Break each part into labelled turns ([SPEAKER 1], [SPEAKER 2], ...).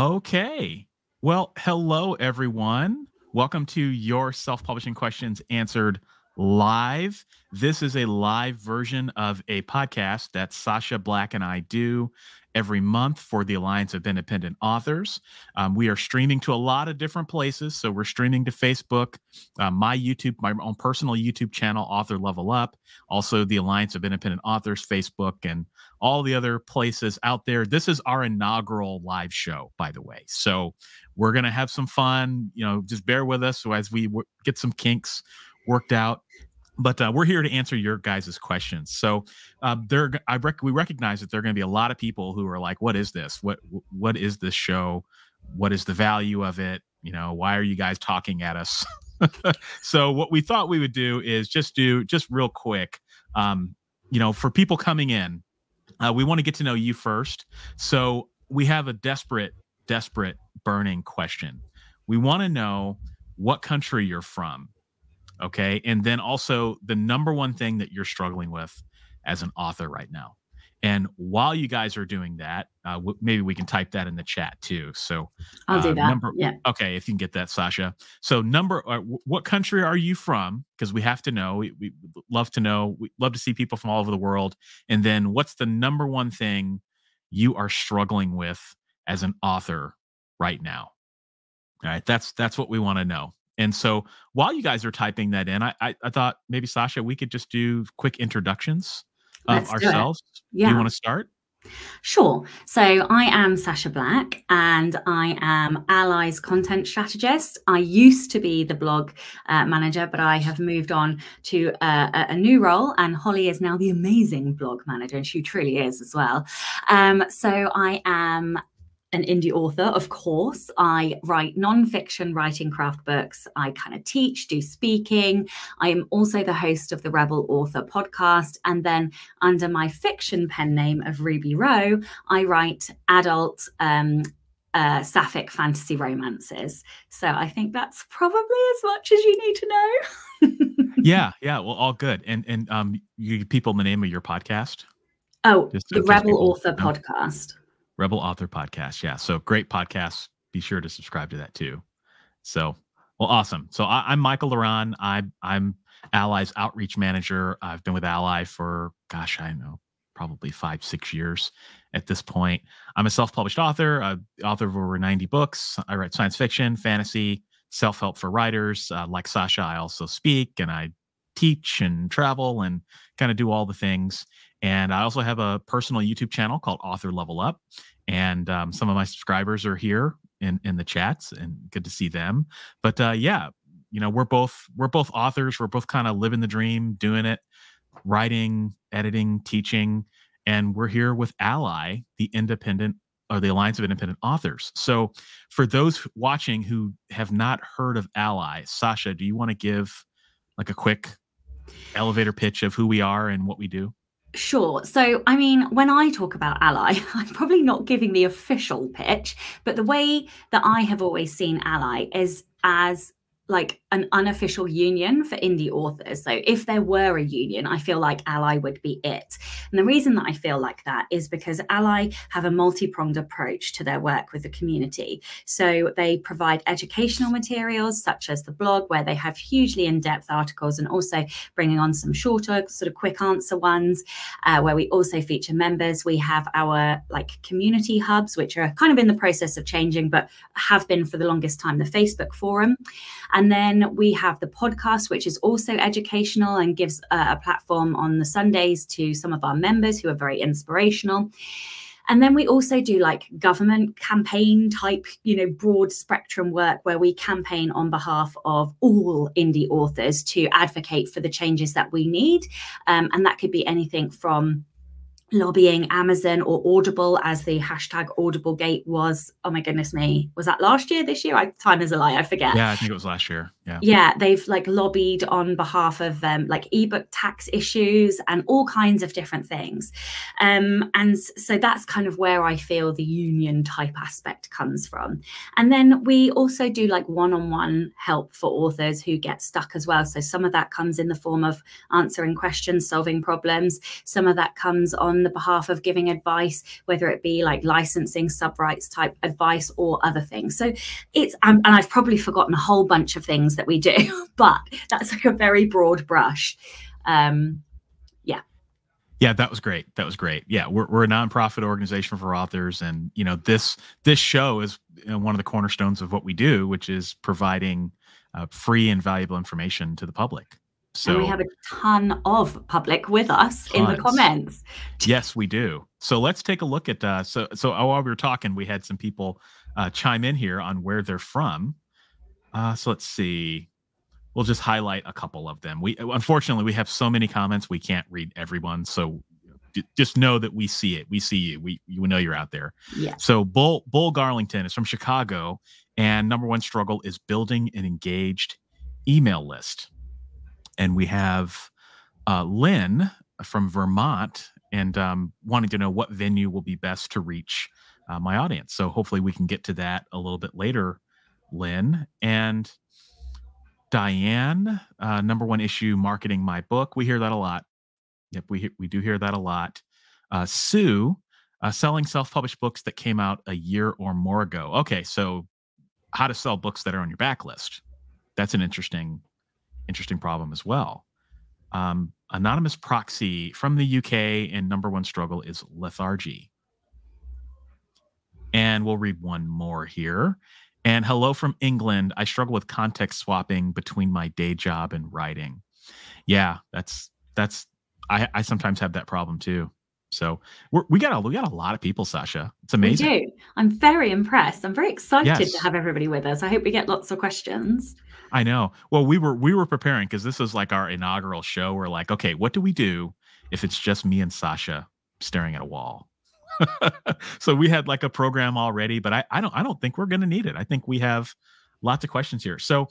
[SPEAKER 1] Okay. Well, hello, everyone. Welcome to your self publishing questions answered live. This is a live version of a podcast that Sacha Black and I do every month for the Alliance of Independent Authors. Um, we are streaming to a lot of different places. So we're streaming to Facebook, uh, my YouTube, my own personal YouTube channel, Author Level Up, also the Alliance of Independent Authors, Facebook, and all the other places out there. This is our inaugural live show, by the way. So we're going to have some fun. You know, just bear with us as we get some kinks worked out but uh, we're here to answer your guys' questions. So uh, there, I rec- we recognize that there are going to be a lot of people who are like, "What is this? What what is this show? What is the value of it? You know, why are you guys talking at us?" so what we thought we would do is just do just real quick. Um, you know, for people coming in, uh, we want to get to know you first. So we have a desperate, desperate, burning question. We want to know what country you're from Okay. And then also the number one thing that you're struggling with as an author right now. And while you guys are doing that, uh, w- maybe we can type that in the chat too. So
[SPEAKER 2] I'll uh, do that.
[SPEAKER 1] Number,
[SPEAKER 2] yeah.
[SPEAKER 1] Okay, if you can get that, Sacha. So number, uh, w- what country are you from? Because we have to know. We, we love to know. We love to see people from all over the world. And then, what's the number one thing you are struggling with as an author right now? All right, that's that's what we want to know. And so while you guys are typing that in, I, I, I thought maybe Sacha, we could just do quick introductions of ourselves. Yeah. Do you want to start?
[SPEAKER 2] Sure. So I am Sacha Black and I am ALLi's content strategist. I used to be the blog uh, manager, but I have moved on to uh, a new role, and Holly is now the amazing blog manager, and she truly is as well. Um, so I am an indie author, of course. I write nonfiction writing craft books. I kind of teach, do speaking. I am also the host of the Rebel Author podcast. And then under my fiction pen name of Ruby Rowe, I write adult um, uh, sapphic fantasy romances. So I think that's probably as much as you need to
[SPEAKER 1] know. yeah, yeah. Well, all good. And and um, you people the name of your podcast.
[SPEAKER 2] Oh, the Rebel Author know. podcast.
[SPEAKER 1] Rebel Author Podcast. Yeah. So great podcast. Be sure to subscribe to that too. So, well, awesome. So I, am Michael La Ronn. I, I'm ALLi's outreach manager. I've been with ALLi for, gosh, I know, probably five, six years at this point. I'm a self published author, uh, author of over 90 books. I write science fiction, fantasy, self help for writers. Uh, like Sacha, I also speak and I teach and travel and kind of do all the things. And I also have a personal YouTube channel called Author Level Up. And um, some of my subscribers are here in, in the chats and good to see them. But uh, yeah, you know, we're both we're both authors. We're both kind of living the dream, doing it, writing, editing, teaching. And we're here with ALLi, the independent or the Alliance of Independent Authors. So for those watching who have not heard of ALLi, Sacha, do you want to give like a quick elevator pitch of who we are and what we do?
[SPEAKER 2] Sure. So, I mean, when I talk about ALLi, I'm probably not giving the official pitch, but the way that I have always seen ALLi is as like an unofficial union for indie authors. So if there were a union, I feel like ALLi would be it. And the reason that I feel like that is because ALLi have a multi-pronged approach to their work with the community. So they provide educational materials such as the blog where they have hugely in-depth articles and also bringing on some shorter sort of quick answer ones uh, where we also feature members. We have our like community hubs, which are kind of in the process of changing, but have been for the longest time the Facebook forum. And then we have the podcast, which is also educational and gives a platform on the Sundays to some of our members who are very inspirational. And then we also do like government campaign type, you know, broad spectrum work where we campaign on behalf of all indie authors to advocate for the changes that we need. Um, and that could be anything from lobbying Amazon or Audible as the hashtag Audiblegate was. Oh my goodness me. Was that last year, this year? I, time is a lie. I forget.
[SPEAKER 1] Yeah, I think it was last year.
[SPEAKER 2] Yeah. yeah. they've like lobbied on behalf of um, like ebook tax issues and all kinds of different things. Um, and so that's kind of where I feel the union type aspect comes from. And then we also do like one on one help for authors who get stuck as well. So some of that comes in the form of answering questions, solving problems. Some of that comes on the behalf of giving advice, whether it be like licensing, sub rights type advice or other things. So it's, um, and I've probably forgotten a whole bunch of things that we do, but that's like a very broad brush. Um, yeah.
[SPEAKER 1] Yeah, that was great. That was great. Yeah, we're, we're a nonprofit organization for authors, and you know this this show is you know, one of the cornerstones of what we do, which is providing uh, free and valuable information to the public.
[SPEAKER 2] So and we have a ton of public with us tons. in the comments.
[SPEAKER 1] Yes, we do. So let's take a look at uh, so so while we were talking, we had some people uh, chime in here on where they're from. Uh, so let's see. We'll just highlight a couple of them. We unfortunately we have so many comments we can't read everyone. So just know that we see it. We see you. We you know you're out there.
[SPEAKER 2] Yeah.
[SPEAKER 1] So Bull Bull Garlington is from Chicago, and number one struggle is building an engaged email list. And we have uh, Lynn from Vermont, and um, wanting to know what venue will be best to reach uh, my audience. So hopefully we can get to that a little bit later Lynn, and Diane, uh, number one issue marketing my book. We hear that a lot. Yep, we we do hear that a lot. Uh, Sue, uh, selling self-published books that came out a year or more ago. Okay, so how to sell books that are on your backlist. That's an interesting, interesting problem as well. Um, anonymous proxy from the UK and number one struggle is lethargy. And we'll read one more here. And hello from England. I struggle with context swapping between my day job and writing. Yeah, that's that's I, I sometimes have that problem too. So we're, we got a we got a lot of people, Sacha. It's amazing.
[SPEAKER 2] We do. I'm very impressed. I'm very excited yes. to have everybody with us. I hope we get lots of questions.
[SPEAKER 1] I know. Well, we were we were preparing because this is like our inaugural show. We're like, okay, what do we do if it's just me and Sacha staring at a wall? so we had like a program already, but I, I don't I don't think we're going to need it. I think we have lots of questions here. So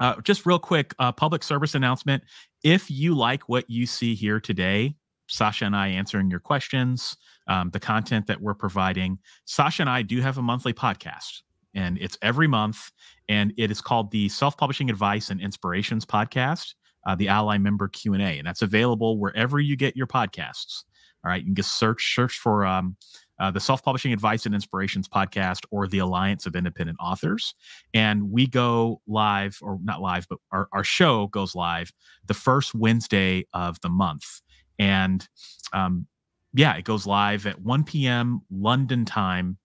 [SPEAKER 1] uh, just real quick, uh, public service announcement. If you like what you see here today, Sacha and I answering your questions, um, the content that we're providing, Sacha and I do have a monthly podcast, and it's every month, and it is called the Self Publishing Advice and Inspirations Podcast, uh, the ALLi Member Q and A, and that's available wherever you get your podcasts. All right, you can just search search for um, uh, the Self Publishing Advice and Inspirations podcast or the Alliance of Independent Authors, and we go live or not live, but our our show goes live the first Wednesday of the month, and um, yeah, it goes live at 1 p.m. London time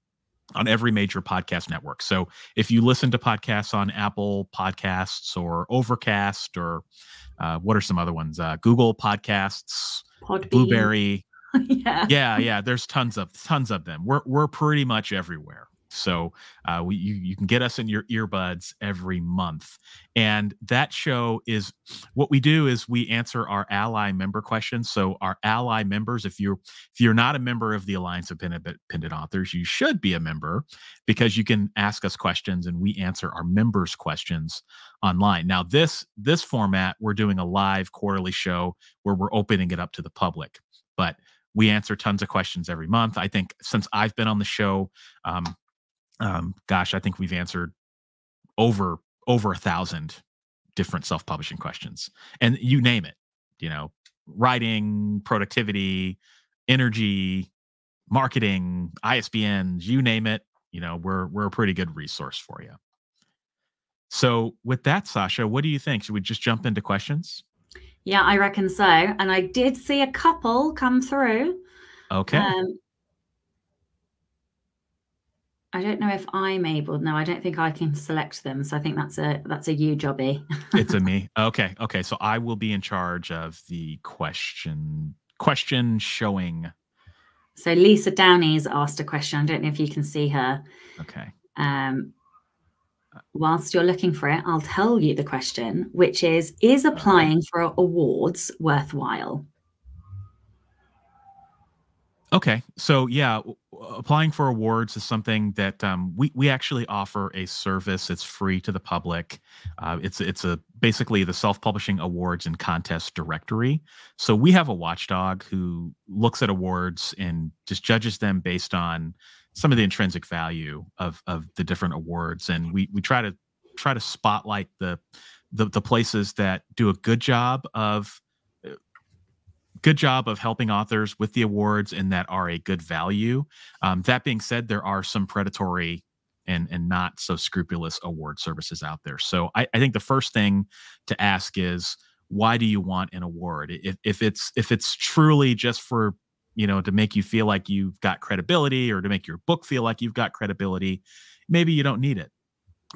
[SPEAKER 1] on every major podcast network. So if you listen to podcasts on Apple Podcasts or Overcast or uh, what are some other ones? Uh, Google Podcasts, Podbean. Blubrry,
[SPEAKER 2] yeah.
[SPEAKER 1] Yeah, yeah. There's tons of tons of them. We're we're pretty much everywhere. So uh, we you, you can get us in your earbuds every month, and that show is what we do is we answer our ALLi member questions. So our ALLi members, if you're if you're not a member of the Alliance of Independent Authors, you should be a member because you can ask us questions and we answer our members' questions online. Now this this format we're doing a live quarterly show where we're opening it up to the public, but we answer tons of questions every month. I think since I've been on the show, um, um, gosh, I think we've answered over over a thousand different self-publishing questions, and you name it. You know, writing, productivity, energy, marketing, ISBNs, you name it. You know, we're we're a pretty good resource for you. So, with that, Sacha, what do you think? Should we just jump into questions?
[SPEAKER 2] Yeah, I reckon so. And I did see a couple come through.
[SPEAKER 1] Okay. Um,
[SPEAKER 2] I don't know if I'm able. No, I don't think I can select them. So I think that's a that's a you jobby.
[SPEAKER 1] it's a me. Okay. Okay. So I will be in charge of the question question showing.
[SPEAKER 2] So Lisa Downey's asked a question. I don't know if you can see her.
[SPEAKER 1] Okay.
[SPEAKER 2] Um, whilst you're looking for it, I'll tell you the question, which is Is applying for awards worthwhile?
[SPEAKER 1] Okay. So, yeah, applying for awards is something that um, we we actually offer a service. It's free to the public. Uh, it's it's a basically the self publishing awards and contest directory. So we have a watchdog who looks at awards and just judges them based on some of the intrinsic value of of the different awards, and we we try to try to spotlight the the, the places that do a good job of good job of helping authors with the awards and that are a good value. Um, that being said, there are some predatory and and not so scrupulous award services out there. So I, I think the first thing to ask is why do you want an award? If if it's if it's truly just for you know to make you feel like you've got credibility or to make your book feel like you've got credibility, maybe you don't need it.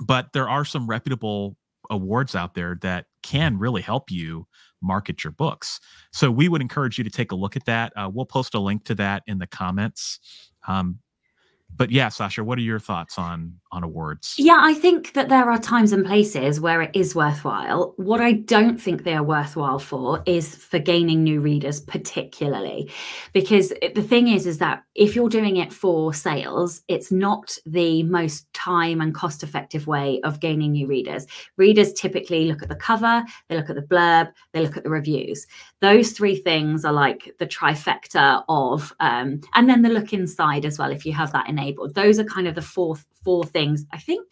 [SPEAKER 1] But there are some reputable awards out there that can really help you market your books. So we would encourage you to take a look at that. Uh, we'll post a link to that in the comments. Um, but yeah, Sacha, what are your thoughts on on awards?
[SPEAKER 2] Yeah, I think that there are times and places where it is worthwhile. What I don't think they are worthwhile for is for gaining new readers, particularly, because the thing is, is that if you're doing it for sales, it's not the most time and cost effective way of gaining new readers. Readers typically look at the cover, they look at the blurb, they look at the reviews. Those three things are like the trifecta of, um, and then the look inside as well. If you have that in enabled. Those are kind of the four four things. I think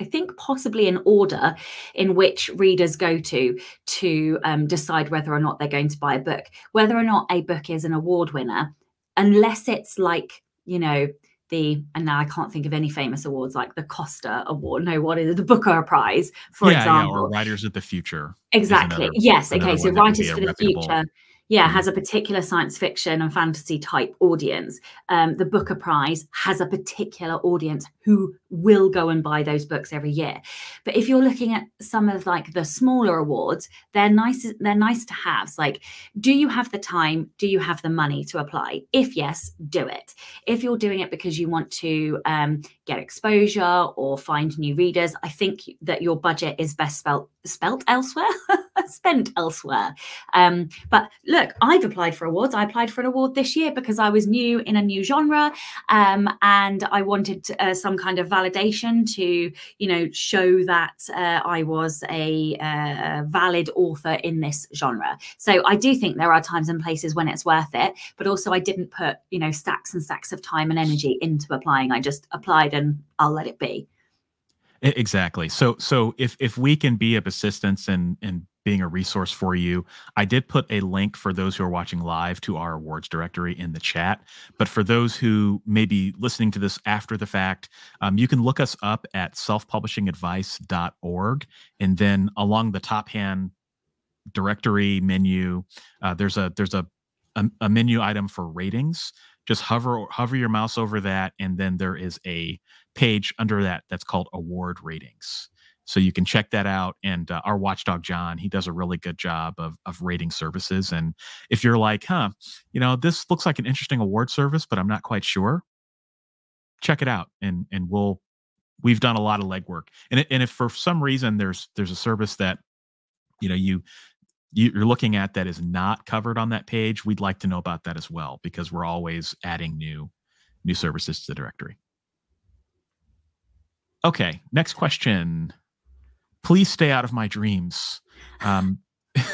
[SPEAKER 2] I think possibly an order in which readers go to to um, decide whether or not they're going to buy a book, whether or not a book is an award winner, unless it's like you know the and now I can't think of any famous awards like the Costa Award. No, what is it? The Booker Prize, for
[SPEAKER 1] yeah,
[SPEAKER 2] example.
[SPEAKER 1] Yeah, or Writers of the Future.
[SPEAKER 2] Exactly. Another, yes. Okay. So Writers for the Future yeah, has a particular science fiction and fantasy type audience. Um, the Booker Prize has a particular audience who will go and buy those books every year. But if you're looking at some of like the smaller awards, they're nice. They're nice to have. Like, do you have the time? Do you have the money to apply? If yes, do it. If you're doing it because you want to um, get exposure or find new readers, I think that your budget is best spelt spelt elsewhere, spent elsewhere. Um, but look, I've applied for awards. I applied for an award this year because I was new in a new genre, um, and I wanted uh, some kind of validation to, you know, show that uh, I was a uh, valid author in this genre. So I do think there are times and places when it's worth it, but also I didn't put, you know, stacks and stacks of time and energy into applying. I just applied and I'll let it be.
[SPEAKER 1] Exactly. So so if if we can be of assistance and in being a resource for you, I did put a link for those who are watching live to our awards directory in the chat. But for those who may be listening to this after the fact, um, you can look us up at selfpublishingadvice.org, and then along the top hand directory menu, uh, there's a there's a, a a menu item for ratings. Just hover hover your mouse over that, and then there is a page under that that's called award ratings. So you can check that out. And uh, our watchdog, John, he does a really good job of, of rating services. And if you're like, huh, you know, this looks like an interesting award service, but I'm not quite sure, check it out. And, and we'll, we've done a lot of legwork. And, and if for some reason there's, there's a service that, you know, you, you're looking at that is not covered on that page, we'd like to know about that as well, because we're always adding new, new services to the directory. Okay, next question. Please stay out of my dreams. Um,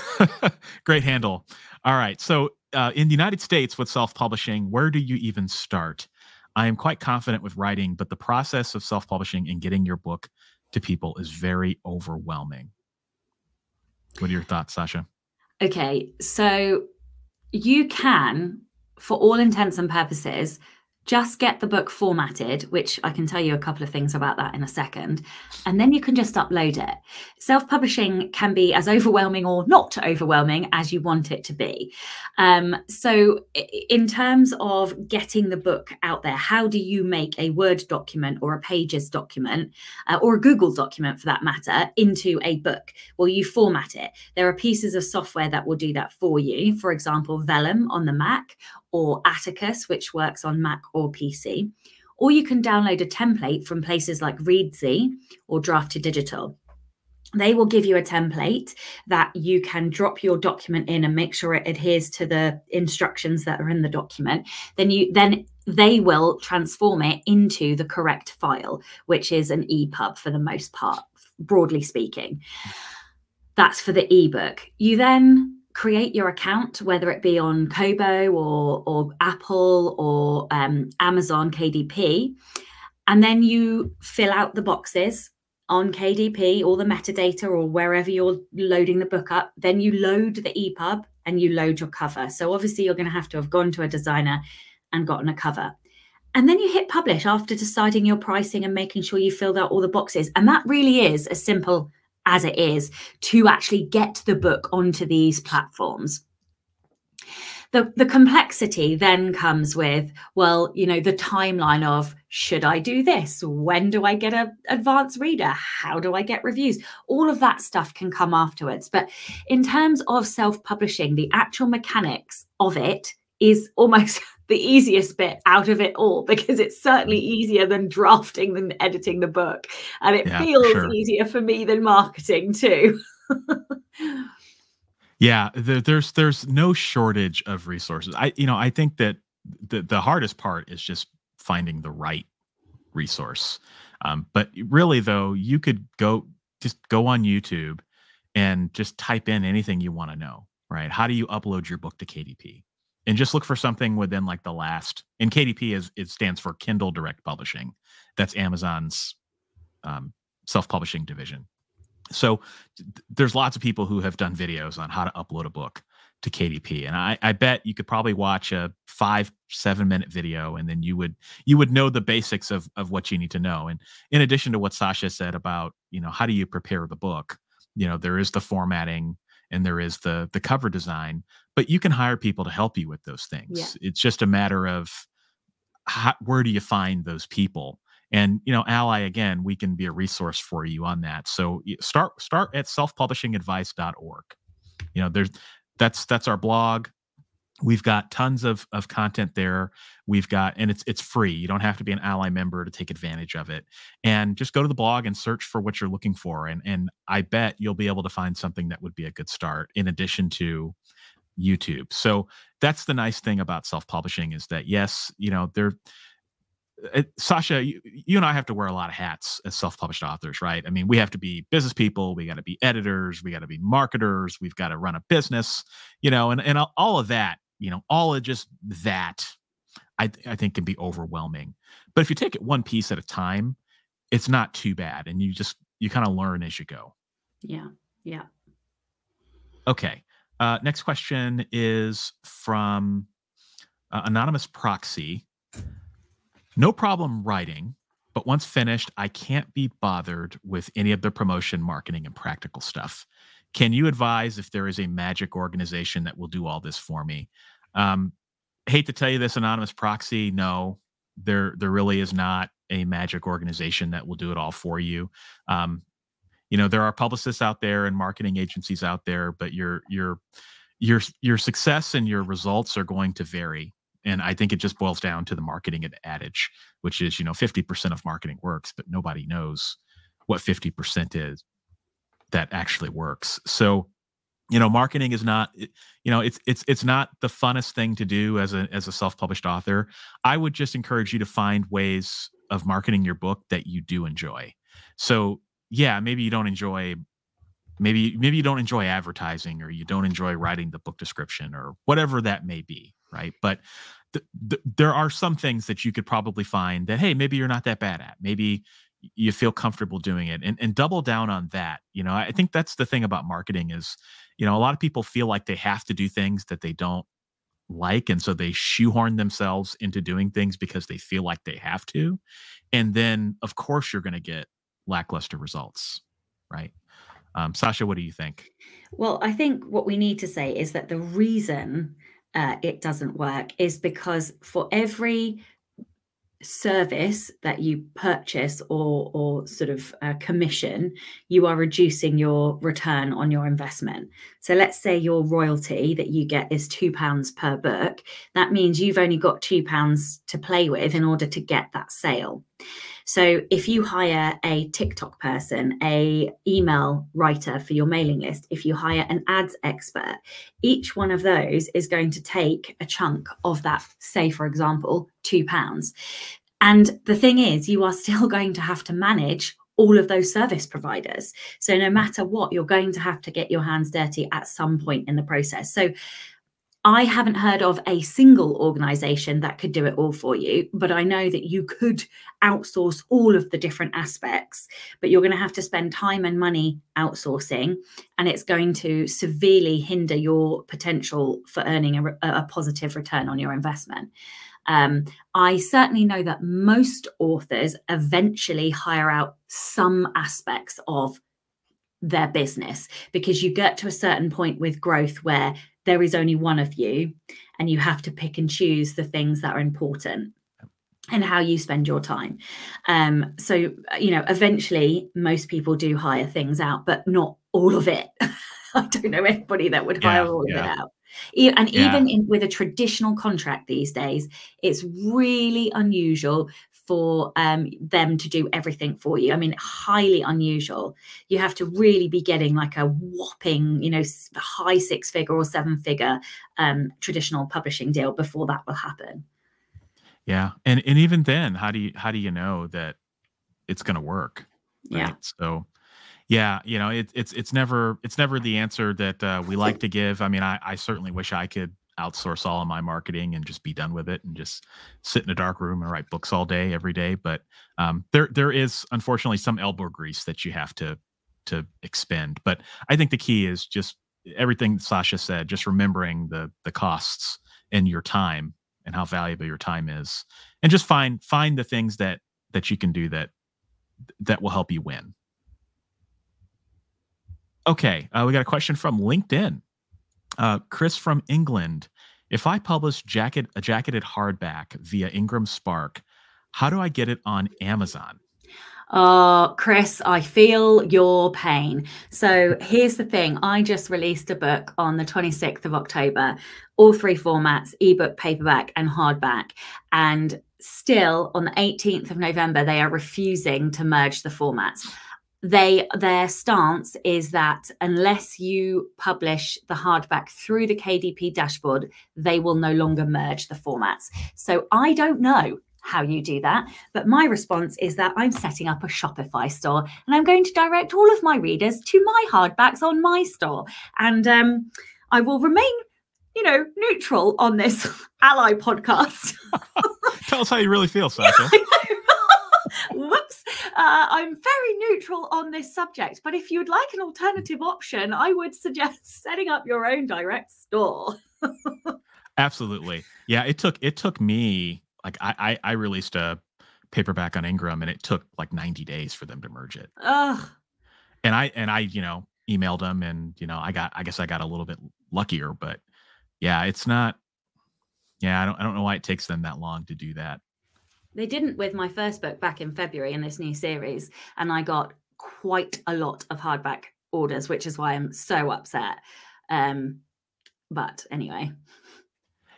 [SPEAKER 1] great handle. All right. So, uh, in the United States, with self publishing, where do you even start? I am quite confident with writing, but the process of self publishing and getting your book to people is very overwhelming. What are your thoughts, Sasha?
[SPEAKER 2] Okay. So, you can, for all intents and purposes, just get the book formatted, which I can tell you a couple of things about that in a second, and then you can just upload it. Self publishing can be as overwhelming or not overwhelming as you want it to be. Um, so, in terms of getting the book out there, how do you make a Word document or a Pages document uh, or a Google document for that matter into a book? Well, you format it. There are pieces of software that will do that for you. For example, Vellum on the Mac or Atticus, which works on Mac or PC. Or you can download a template from places like Reedsy or Draft2Digital. they will give you a template that you can drop your document in and make sure it adheres to the instructions that are in the document then you then they will transform it into the correct file which is an epub for the most part broadly speaking that's for the ebook you then create your account whether it be on kobo or or apple or um, amazon kdp and then you fill out the boxes on KDP, all the metadata or wherever you're loading the book up, then you load the EPUB and you load your cover. So obviously you're going to have to have gone to a designer and gotten a cover. And then you hit publish after deciding your pricing and making sure you filled out all the boxes. And that really is as simple as it is to actually get the book onto these platforms. The the complexity then comes with well you know the timeline of should i do this? When do i get an advanced reader? How do i get reviews? All of that stuff can come afterwards. But in terms of self-publishing the actual mechanics of it is almost the easiest bit out of it all because it's certainly easier than drafting than editing the book and it yeah, feels sure. easier for me than marketing too
[SPEAKER 1] Yeah, there, there's there's no shortage of resources. I you know I think that the the hardest part is just finding the right resource. Um, but really though, you could go just go on YouTube and just type in anything you want to know. Right? How do you upload your book to KDP? And just look for something within like the last. And KDP is it stands for Kindle Direct Publishing. That's Amazon's um, self-publishing division. So there's lots of people who have done videos on how to upload a book to KDP, and I, I bet you could probably watch a five seven minute video, and then you would you would know the basics of of what you need to know. And in addition to what Sacha said about you know how do you prepare the book, you know there is the formatting and there is the the cover design, but you can hire people to help you with those things. Yeah. It's just a matter of how, where do you find those people and you know ALLi again we can be a resource for you on that so start start at selfpublishingadvice.org you know there's that's that's our blog we've got tons of of content there. We've got and it's it's free. You don't have to be an ALLi member to take advantage of it. And just go to the blog and search for what you're looking for and and i bet you'll be able to find something that would be a good start in addition to youtube. So that's the nice thing about self-publishing is that yes you know there eh, Sacha, you, you, and I have to wear a lot of hats as self-published authors, right? I mean, we have to be business people, we got to be editors, we got to be marketers, we've got to run a business, you know, and and all of that, you know, all of just that, I I think can be overwhelming. But if you take it one piece at a time, it's not too bad, and you just you kind of learn as you go.
[SPEAKER 2] Yeah, yeah.
[SPEAKER 1] Okay. Uh, next question is from uh, anonymous proxy no problem writing, but once finished, I can't be bothered with any of the promotion, marketing, and practical stuff. Can you advise if there is a magic organization that will do all this for me? Um, hate to tell you this, anonymous proxy. No, there there really is not a magic organization that will do it all for you. Um, you know, there are publicists out there and marketing agencies out there, but your your your your success and your results are going to vary and I think it just boils down to the marketing adage, which is, you know, 50% of marketing works, but nobody knows what 50% is that actually works. So, you know, marketing is not, you know, it's it's it's not the funnest thing to do as a as a self-published author. I would just encourage you to find ways of marketing your book that you do enjoy. So, yeah, maybe you don't enjoy maybe maybe you don't enjoy advertising or you don't enjoy writing the book description or whatever that may be right but th- th- there are some things that you could probably find that hey maybe you're not that bad at maybe you feel comfortable doing it and, and double down on that you know i think that's the thing about marketing is you know a lot of people feel like they have to do things that they don't like and so they shoehorn themselves into doing things because they feel like they have to and then of course you're going to get lackluster results right um, Sacha, what do you think?
[SPEAKER 2] Well, I think what we need to say is that the reason uh, it doesn't work is because for every service that you purchase or or sort of uh, commission you are reducing your return on your investment. So let's say your royalty that you get is two pounds per book. That means you've only got two pounds to play with in order to get that sale So if you hire a TikTok person, a email writer for your mailing list, if you hire an ads expert, each one of those is going to take a chunk of that, say for example, 2 pounds. And the thing is, you are still going to have to manage all of those service providers. So no matter what, you're going to have to get your hands dirty at some point in the process. So I haven't heard of a single organization that could do it all for you, but I know that you could outsource all of the different aspects, but you're going to have to spend time and money outsourcing, and it's going to severely hinder your potential for earning a, a positive return on your investment. Um, I certainly know that most authors eventually hire out some aspects of their business because you get to a certain point with growth where there is only one of you and you have to pick and choose the things that are important and how you spend your time. Um, so, you know, eventually most people do hire things out, but not all of it. I don't know anybody that would hire yeah, all yeah. of it out. And yeah. even in, with a traditional contract these days, it's really unusual for um, them to do everything for you. I mean, highly unusual. You have to really be getting like a whopping, you know, high six figure or seven figure um, traditional publishing deal before that will happen.
[SPEAKER 1] Yeah, and and even then, how do you how do you know that it's going to work?
[SPEAKER 2] Right? Yeah.
[SPEAKER 1] So, yeah, you know, it, it's it's never it's never the answer that uh, we like to give. I mean, I, I certainly wish I could outsource all of my marketing and just be done with it and just sit in a dark room and write books all day every day. But um, there there is unfortunately some elbow grease that you have to to expend. But i think the key is just everything sacha said just remembering the the costs and your time and how valuable your time is. And just find find the things that that you can do that that will help you win. Okay uh, we got a question from linkedin uh, Chris from England. If I publish jacket a jacketed hardback via IngramSpark, how do I get it on Amazon?
[SPEAKER 2] Oh, Chris, I feel your pain. So here's the thing I just released a book on the 26th of October, all three formats ebook, paperback, and hardback. And still on the 18th of November, they are refusing to merge the formats they their stance is that unless you publish the hardback through the KDP dashboard, they will no longer merge the formats. So I don't know how you do that, but my response is that I'm setting up a Shopify store and I'm going to direct all of my readers to my hardbacks on my store, and um, I will remain. You know, neutral on this ALLi podcast.
[SPEAKER 1] Tell us how you really feel, Sacha.
[SPEAKER 2] Whoops. Uh, I'm very neutral on this subject, but if you'd like an alternative option, I would suggest setting up your own direct store.
[SPEAKER 1] Absolutely. Yeah, it took it took me like I, I I released a paperback on Ingram and it took like 90 days for them to merge it.
[SPEAKER 2] Ugh.
[SPEAKER 1] And I and I, you know, emailed them and you know, I got I guess I got a little bit luckier, but yeah, it's not yeah, I don't I don't know why it takes them that long to do that.
[SPEAKER 2] They didn't with my first book back in February in this new series, and I got quite a lot of hardback orders, which is why I'm so upset. Um, but anyway.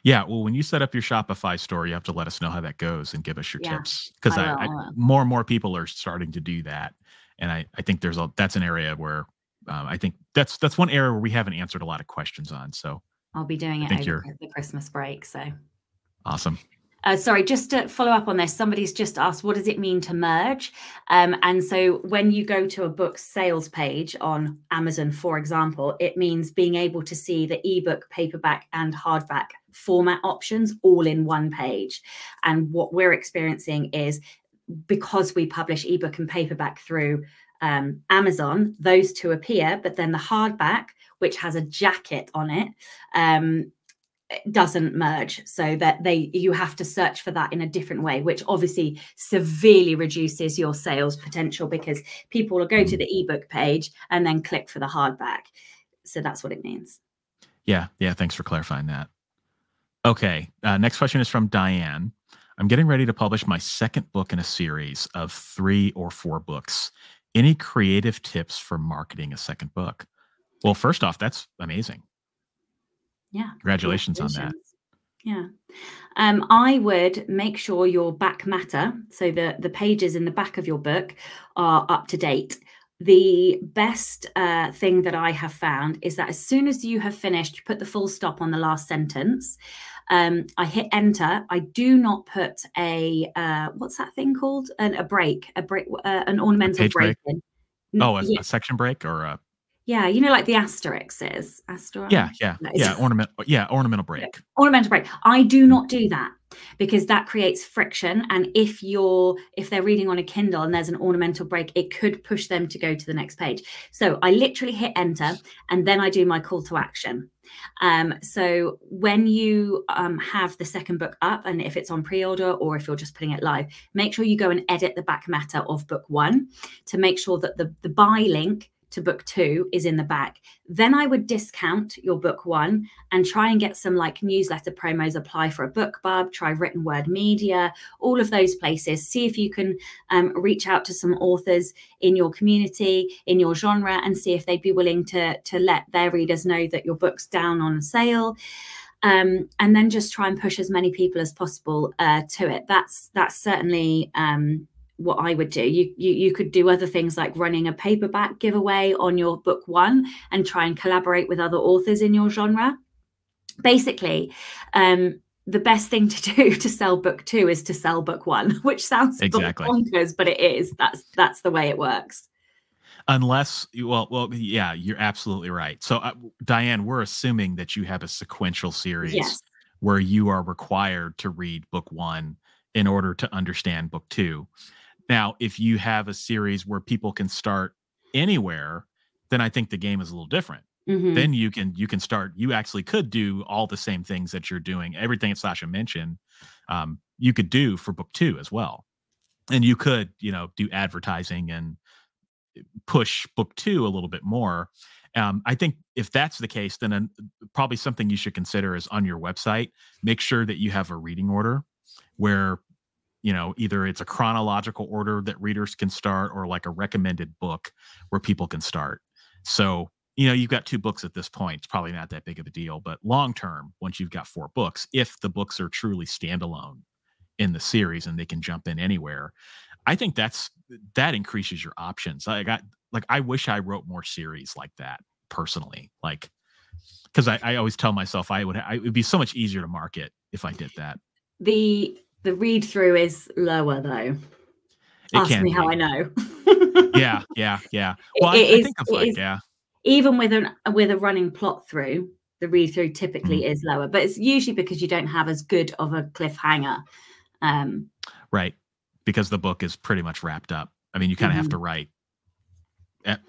[SPEAKER 1] Yeah, well, when you set up your Shopify store, you have to let us know how that goes and give us your yeah, tips because I, I, I, more and more people are starting to do that, and I, I think there's a that's an area where um, I think that's that's one area where we haven't answered a lot of questions on. So
[SPEAKER 2] I'll be doing it over the Christmas break. So
[SPEAKER 1] awesome.
[SPEAKER 2] Uh, sorry, just to follow up on this, somebody's just asked, what does it mean to merge? Um, and so when you go to a book sales page on Amazon, for example, it means being able to see the ebook, paperback, and hardback format options all in one page. And what we're experiencing is because we publish ebook and paperback through um, Amazon, those two appear, but then the hardback, which has a jacket on it, um, doesn't merge so that they you have to search for that in a different way which obviously severely reduces your sales potential because people will go to the ebook page and then click for the hardback. So that's what it means.
[SPEAKER 1] Yeah yeah thanks for clarifying that. Okay uh, next question is from diane. I'm getting ready to publish my second book in a series of three or four books. Any creative tips for marketing a second book? Well first off that's amazing
[SPEAKER 2] yeah.
[SPEAKER 1] Congratulations, on that.
[SPEAKER 2] Yeah. Um, I would make sure your back matter, so the, the pages in the back of your book, are up to date. The best uh, thing that I have found is that as soon as you have finished, you put the full stop on the last sentence. Um, I hit enter. I do not put a uh, what's that thing called? An, a break, a break, uh, an ornamental break. break.
[SPEAKER 1] in. Oh, a, yeah. a section break or a
[SPEAKER 2] yeah, you know, like the asterisks is
[SPEAKER 1] asterisk. Yeah, yeah, yeah. Ornament, yeah, ornamental break. Yeah.
[SPEAKER 2] Ornamental break. I do not do that because that creates friction. And if you're if they're reading on a Kindle and there's an ornamental break, it could push them to go to the next page. So I literally hit enter and then I do my call to action. Um, so when you um, have the second book up, and if it's on pre-order or if you're just putting it live, make sure you go and edit the back matter of book one to make sure that the the buy link to book two is in the back. Then I would discount your book one and try and get some like newsletter promos, apply for a BookBub, try written word media, all of those places. See if you can um, reach out to some authors in your community, in your genre, and see if they'd be willing to, to let their readers know that your book's down on sale. Um, and then just try and push as many people as possible uh, to it. That's that's certainly um, what I would do. You, you you could do other things like running a paperback giveaway on your book one and try and collaborate with other authors in your genre. Basically, um, the best thing to do to sell book two is to sell book one, which sounds exactly bonkers, but it is. That's that's the way it works.
[SPEAKER 1] Unless, well, well, yeah, you're absolutely right. So, uh, Diane, we're assuming that you have a sequential series yes. where you are required to read book one in order to understand book two. Now, if you have a series where people can start anywhere, then I think the game is a little different. Mm-hmm. Then you can you can start. You actually could do all the same things that you're doing. Everything that Sacha mentioned, um, you could do for book two as well, and you could you know do advertising and push book two a little bit more. Um, I think if that's the case, then an, probably something you should consider is on your website. Make sure that you have a reading order where you know either it's a chronological order that readers can start or like a recommended book where people can start. So you know you've got two books at this point it's probably not that big of a deal but long term once you've got four books if the books are truly standalone in the series and they can jump in anywhere i think that's that increases your options. I got like i wish i wrote more series like that personally like because I, I always tell myself i would I, it would be so much easier to market if i did that.
[SPEAKER 2] The the read through is lower though. It Ask me be. how I know.
[SPEAKER 1] yeah, yeah, yeah. Well, it, I, I think of like, yeah.
[SPEAKER 2] Even with an with a running plot through, the read through typically mm. is lower, but it's usually because you don't have as good of a cliffhanger. Um,
[SPEAKER 1] right, because the book is pretty much wrapped up. I mean, you kind of mm-hmm. have to write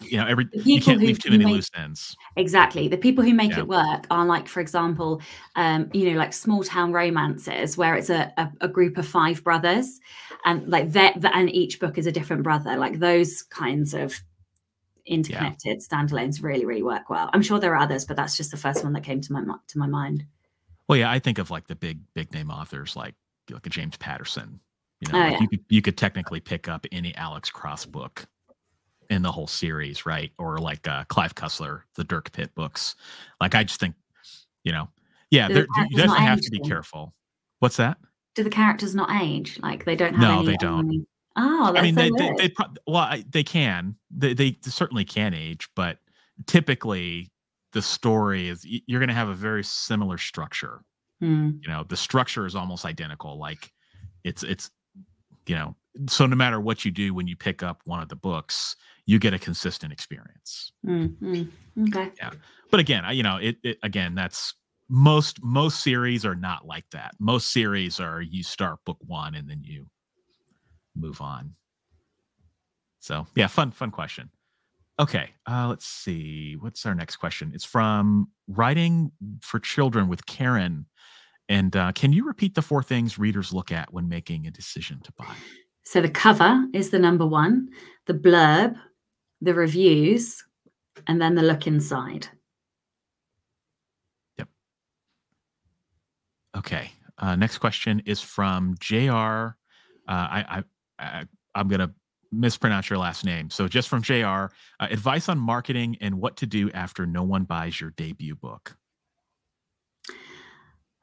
[SPEAKER 1] you know every you can't leave too many
[SPEAKER 2] make,
[SPEAKER 1] loose ends
[SPEAKER 2] exactly the people who make yeah. it work are like for example um you know like small town romances where it's a, a, a group of five brothers and like that and each book is a different brother like those kinds of interconnected yeah. standalones really really work well i'm sure there are others but that's just the first one that came to my to my mind
[SPEAKER 1] well yeah i think of like the big big name authors like like a james patterson you know oh, like yeah. you could you could technically pick up any alex cross book in the whole series, right? Or like uh, Clive Cussler, the Dirk Pitt books. Like I just think, you know, yeah, you definitely have to be careful. What's that?
[SPEAKER 2] Do the characters not age? Like they don't have
[SPEAKER 1] no,
[SPEAKER 2] any,
[SPEAKER 1] they don't. Any...
[SPEAKER 2] Oh, I mean,
[SPEAKER 1] so they, they, they, well, I, they can, they, they certainly can age, but typically the story is you're going to have a very similar structure. Hmm. You know, the structure is almost identical. Like it's, it's, you know, so no matter what you do when you pick up one of the books, you get a consistent experience.
[SPEAKER 2] Mm-hmm. Okay.
[SPEAKER 1] Yeah. But again, I, you know, it, it again, that's most most series are not like that. Most series are you start book one and then you move on. So yeah, fun fun question. Okay, uh, let's see. What's our next question? It's from writing for children with Karen. And uh, can you repeat the four things readers look at when making a decision to buy?
[SPEAKER 2] So the cover is the number one, the blurb, the reviews, and then the look inside.
[SPEAKER 1] Yep. Okay. Uh, next question is from Jr. Uh, I, I, I I'm gonna mispronounce your last name. So just from Jr. Uh, advice on marketing and what to do after no one buys your debut book.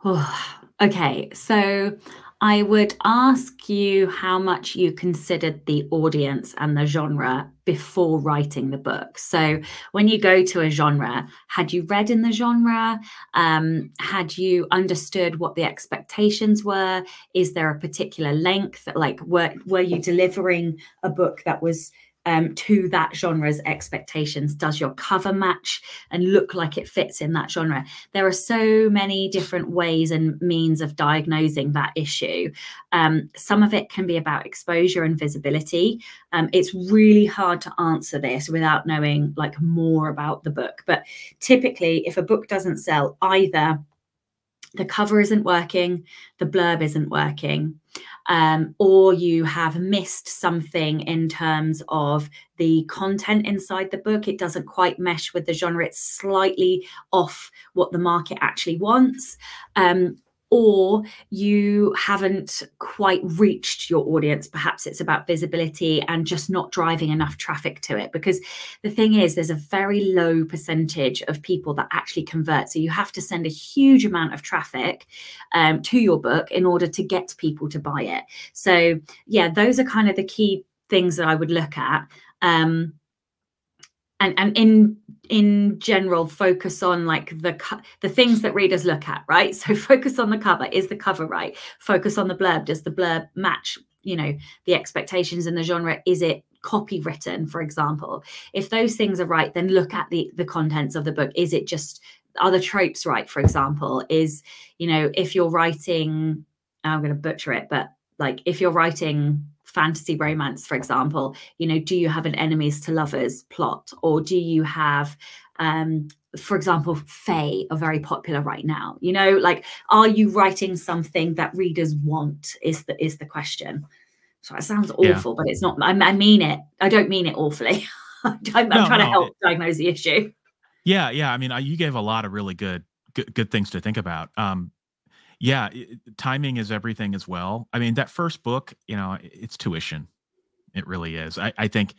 [SPEAKER 2] Oh, okay, so I would ask you how much you considered the audience and the genre before writing the book. So, when you go to a genre, had you read in the genre? Um, had you understood what the expectations were? Is there a particular length? Like, were were you delivering a book that was um, to that genre's expectations? Does your cover match and look like it fits in that genre? There are so many different ways and means of diagnosing that issue. Um, some of it can be about exposure and visibility. Um, it's really hard to answer this without knowing like more about the book. But typically, if a book doesn't sell, either the cover isn't working, the blurb isn't working, um, or you have missed something in terms of the content inside the book. It doesn't quite mesh with the genre, it's slightly off what the market actually wants. Um, or you haven't quite reached your audience. Perhaps it's about visibility and just not driving enough traffic to it. Because the thing is, there's a very low percentage of people that actually convert. So you have to send a huge amount of traffic um, to your book in order to get people to buy it. So, yeah, those are kind of the key things that I would look at. Um, and and in in general focus on like the the things that readers look at right? So focus on the cover. Is the cover right? Focus on the blurb. Does the blurb match you know the expectations in the genre? Is it copywritten for example? If those things are right then look at the the contents of the book. Is it just are the tropes right for example? Is you know if you're writing i'm going to butcher it but like if you're writing fantasy romance, for example, you know, do you have an enemies to lovers plot, or do you have, um, for example, Fae are very popular right now. You know, like, are you writing something that readers want? Is the is the question. So it sounds awful, yeah. but it's not. I, I, mean it. I don't mean it awfully. I'm, I'm trying no, to help diagnose the issue.
[SPEAKER 1] Yeah, yeah. I mean, you gave a lot of really good, good, good things to think about. Um, yeah, timing is everything as well. I mean, that first book, you know, it's tuition. It really is. I, I think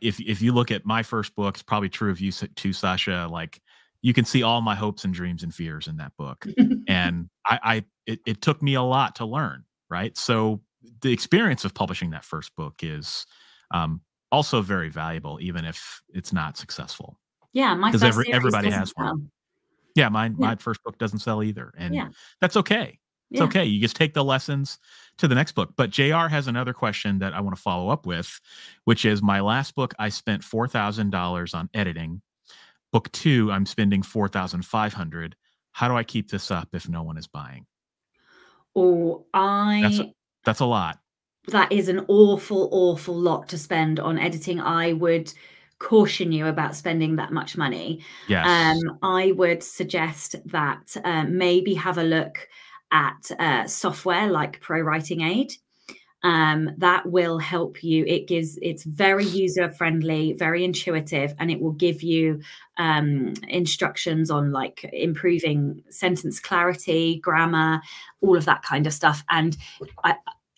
[SPEAKER 1] if if you look at my first book, it's probably true of you too, Sacha. Like you can see all my hopes and dreams and fears in that book, and I, I it, it took me a lot to learn. Right, so the experience of publishing that first book is um, also very valuable, even if it's not successful.
[SPEAKER 2] Yeah, my
[SPEAKER 1] because every, everybody has one. Yeah, my yeah. my first book doesn't sell either, and yeah. that's okay. It's yeah. okay. You just take the lessons to the next book. But JR has another question that I want to follow up with, which is my last book I spent four thousand dollars on editing. Book two, I'm spending four thousand five hundred. How do I keep this up if no one is buying?
[SPEAKER 2] Oh, I
[SPEAKER 1] that's a, that's a lot.
[SPEAKER 2] That is an awful, awful lot to spend on editing. I would caution you about spending that much money.
[SPEAKER 1] Yes.
[SPEAKER 2] Um, I would suggest that uh, maybe have a look at uh, software like ProWritingAid. Um, that will help you. It gives it's very user friendly, very intuitive, and it will give you um, instructions on like improving sentence clarity, grammar, all of that kind of stuff. And I,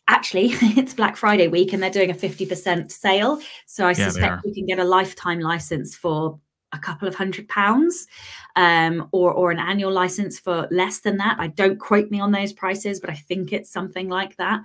[SPEAKER 2] actually it's black friday week and they're doing a 50% sale. So i yeah, suspect you can get a lifetime license for a couple of hundred pounds um, or, or an annual license for less than that. I don't quote me on those prices but i think it's something like that.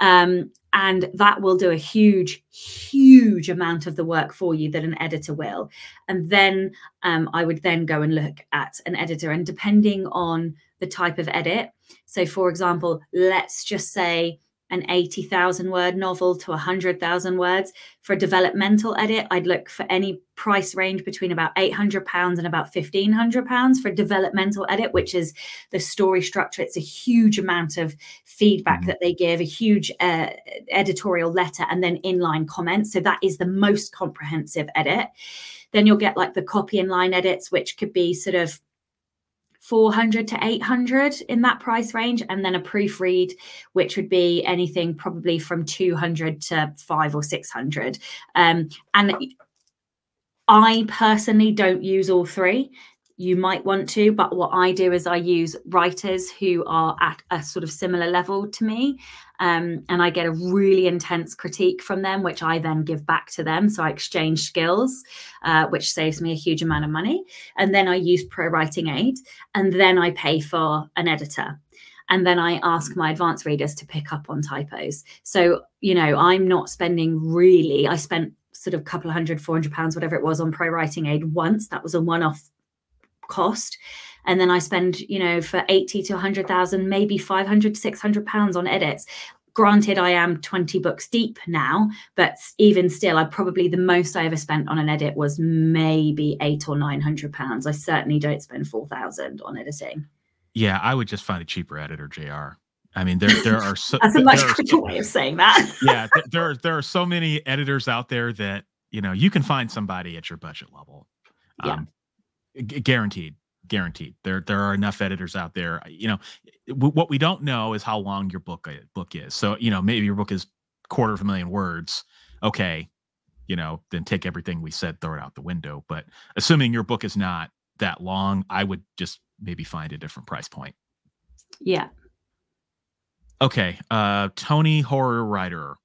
[SPEAKER 2] Um, and that will do a huge huge amount of the work for you that an editor will. And then um, i would then go and look at an editor. And depending on the type of edit so for example let's just say an 80,000 word novel to 100,000 words. For a developmental edit, I'd look for any price range between about 800 pounds and about 1500 pounds for a developmental edit, which is the story structure. It's a huge amount of feedback mm-hmm. that they give, a huge uh, editorial letter, and then inline comments. So that is the most comprehensive edit. Then you'll get like the copy inline edits, which could be sort of 400 to 800 in that price range and then a proofread which would be anything probably from 200 to 5 or 600 um, and i personally don't use all three you might want to but what i do is i use writers who are at a sort of similar level to me um, and I get a really intense critique from them, which I then give back to them. So I exchange skills, uh, which saves me a huge amount of money. And then I use ProWritingAid, and then I pay for an editor. and then I ask my advanced readers to pick up on typos. So, you know, I'm not spending really, I spent sort of a couple of hundred, 400 pounds, whatever it was on ProWritingAid once. That was a one off cost. And then I spend, you know, for 80 to 100,000, maybe 500, 600 pounds on edits. Granted, I am 20 books deep now, but even still, I probably the most I ever spent on an edit was maybe eight or 900 pounds. I certainly don't spend 4,000 on editing.
[SPEAKER 1] Yeah, I would just find a cheaper editor, JR. I mean, there there are so
[SPEAKER 2] that's a much quicker so, way of saying that.
[SPEAKER 1] yeah, th- there are there are so many editors out there that you know you can find somebody at your budget level. Um, yeah. Guaranteed, guaranteed. There there are enough editors out there. You know, w- what we don't know is how long your book uh, book is. So you know, maybe your book is quarter of a million words. Okay, you know, then take everything we said, throw it out the window. But assuming your book is not that long, I would just maybe find a different price point.
[SPEAKER 2] Yeah.
[SPEAKER 1] Okay. Uh, Tony Horror Writer.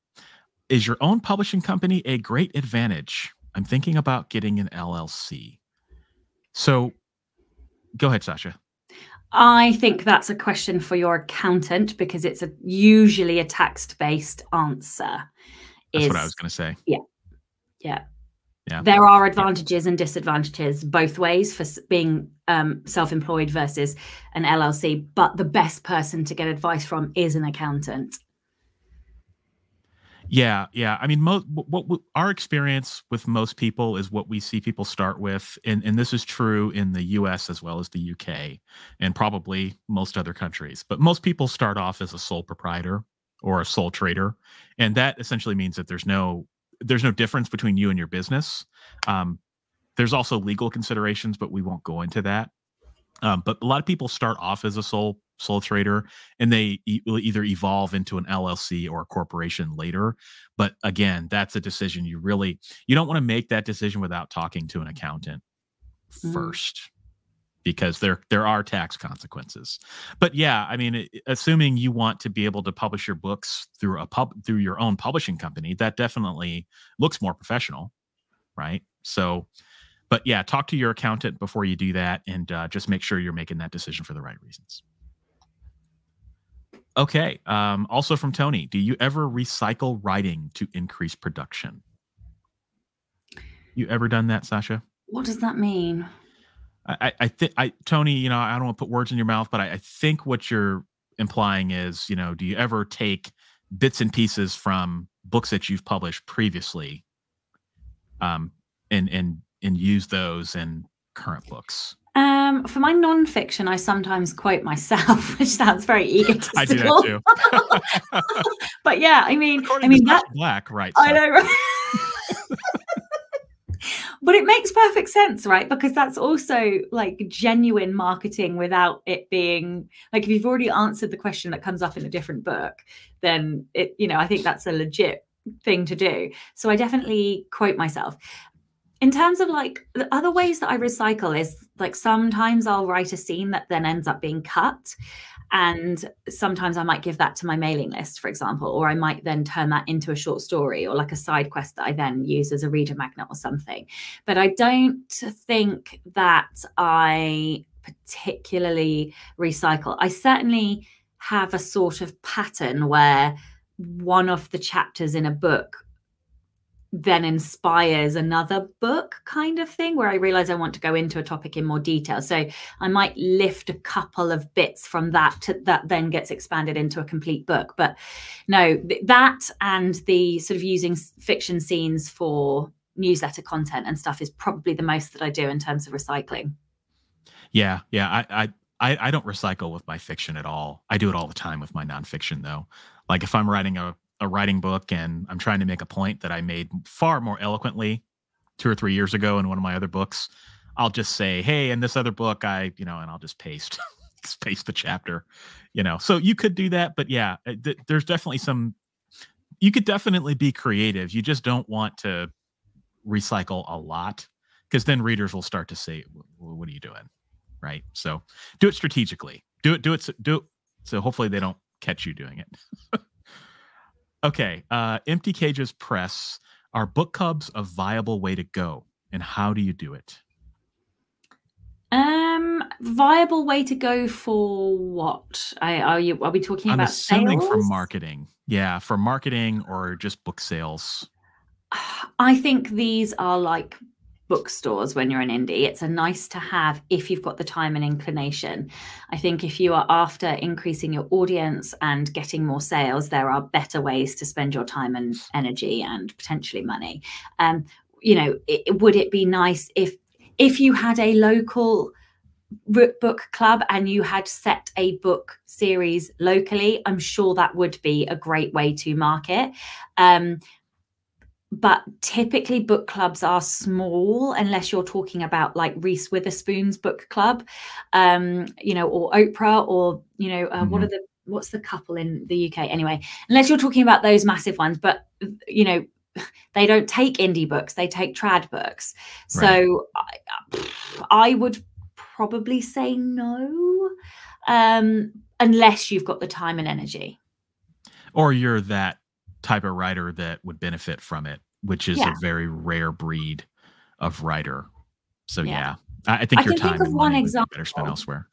[SPEAKER 1] Is your own publishing company a great advantage? I'm thinking about getting an LLC. So go ahead, Sacha.
[SPEAKER 2] I think that's a question for your accountant because it's a usually a text based answer.
[SPEAKER 1] That's is, what I was going to say.
[SPEAKER 2] Yeah. Yeah. Yeah. There are advantages and disadvantages both ways for being um, self-employed versus an LLC, but the best person to get advice from is an accountant.
[SPEAKER 1] Yeah, yeah. I mean, mo- what, what, our experience with most people is what we see people start with, and and this is true in the U.S. as well as the U.K. and probably most other countries. But most people start off as a sole proprietor or a sole trader, and that essentially means that there's no there's no difference between you and your business. Um, there's also legal considerations, but we won't go into that. Um, but a lot of people start off as a sole sole trader, and they e- will either evolve into an LLC or a corporation later. But again, that's a decision you really you don't want to make that decision without talking to an accountant mm. first because there there are tax consequences. But yeah, I mean, assuming you want to be able to publish your books through a pub through your own publishing company, that definitely looks more professional, right? So, but yeah, talk to your accountant before you do that, and uh, just make sure you're making that decision for the right reasons. Okay. Um, also from Tony, do you ever recycle writing to increase production? You ever done that, Sacha?
[SPEAKER 2] What does that mean?
[SPEAKER 1] I, I think I Tony, you know, I don't want to put words in your mouth, but I, I think what you're implying is, you know, do you ever take bits and pieces from books that you've published previously, um, and and and use those in current books?
[SPEAKER 2] Um, for my nonfiction, I sometimes quote myself, which sounds very egotistical. I do that too. but yeah, I mean,
[SPEAKER 1] According
[SPEAKER 2] I mean
[SPEAKER 1] that black, right?
[SPEAKER 2] So. I know. Right? but it makes perfect sense right because that's also like genuine marketing without it being like if you've already answered the question that comes up in a different book then it you know i think that's a legit thing to do so i definitely quote myself in terms of like the other ways that i recycle is like sometimes i'll write a scene that then ends up being cut and sometimes I might give that to my mailing list, for example, or I might then turn that into a short story or like a side quest that I then use as a reader magnet or something. But I don't think that I particularly recycle. I certainly have a sort of pattern where one of the chapters in a book then inspires another book kind of thing where I realize I want to go into a topic in more detail. So I might lift a couple of bits from that to, that then gets expanded into a complete book. But no, that and the sort of using fiction scenes for newsletter content and stuff is probably the most that I do in terms of recycling.
[SPEAKER 1] Yeah, yeah. I I I don't recycle with my fiction at all. I do it all the time with my nonfiction though. Like if I'm writing a a writing book and I'm trying to make a point that I made far more eloquently two or three years ago in one of my other books, I'll just say, "Hey, in this other book, I, you know," and I'll just paste just paste the chapter, you know. So you could do that, but yeah, uh, th- there's definitely some. You could definitely be creative. You just don't want to recycle a lot because then readers will start to say, "What are you doing?" Right. So do it strategically. Do it. Do it. Do it. So hopefully they don't catch you doing it. Okay. Uh, Empty Cages Press. Are book clubs a viable way to go? And how do you do it?
[SPEAKER 2] Um, viable way to go for what? I, are you? Are we talking
[SPEAKER 1] I'm
[SPEAKER 2] about
[SPEAKER 1] assuming
[SPEAKER 2] sales?
[SPEAKER 1] for marketing. Yeah, for marketing or just book sales.
[SPEAKER 2] I think these are like bookstores when you're an indie. It's a nice to have if you've got the time and inclination. I think if you are after increasing your audience and getting more sales, there are better ways to spend your time and energy and potentially money. Um, you know, it, would it be nice if if you had a local book club and you had set a book series locally, I'm sure that would be a great way to market. Um, but typically book clubs are small unless you're talking about like Reese Witherspoon's book club, um, you know, or Oprah, or you know, uh, mm-hmm. what are the what's the couple in the UK anyway? Unless you're talking about those massive ones, but you know, they don't take indie books; they take trad books. So right. I, I would probably say no, um, unless you've got the time and energy.
[SPEAKER 1] Or you're that type of writer that would benefit from it, which is yeah. a very rare breed of writer. So yeah, yeah I, think I your time and money would be better spent elsewhere.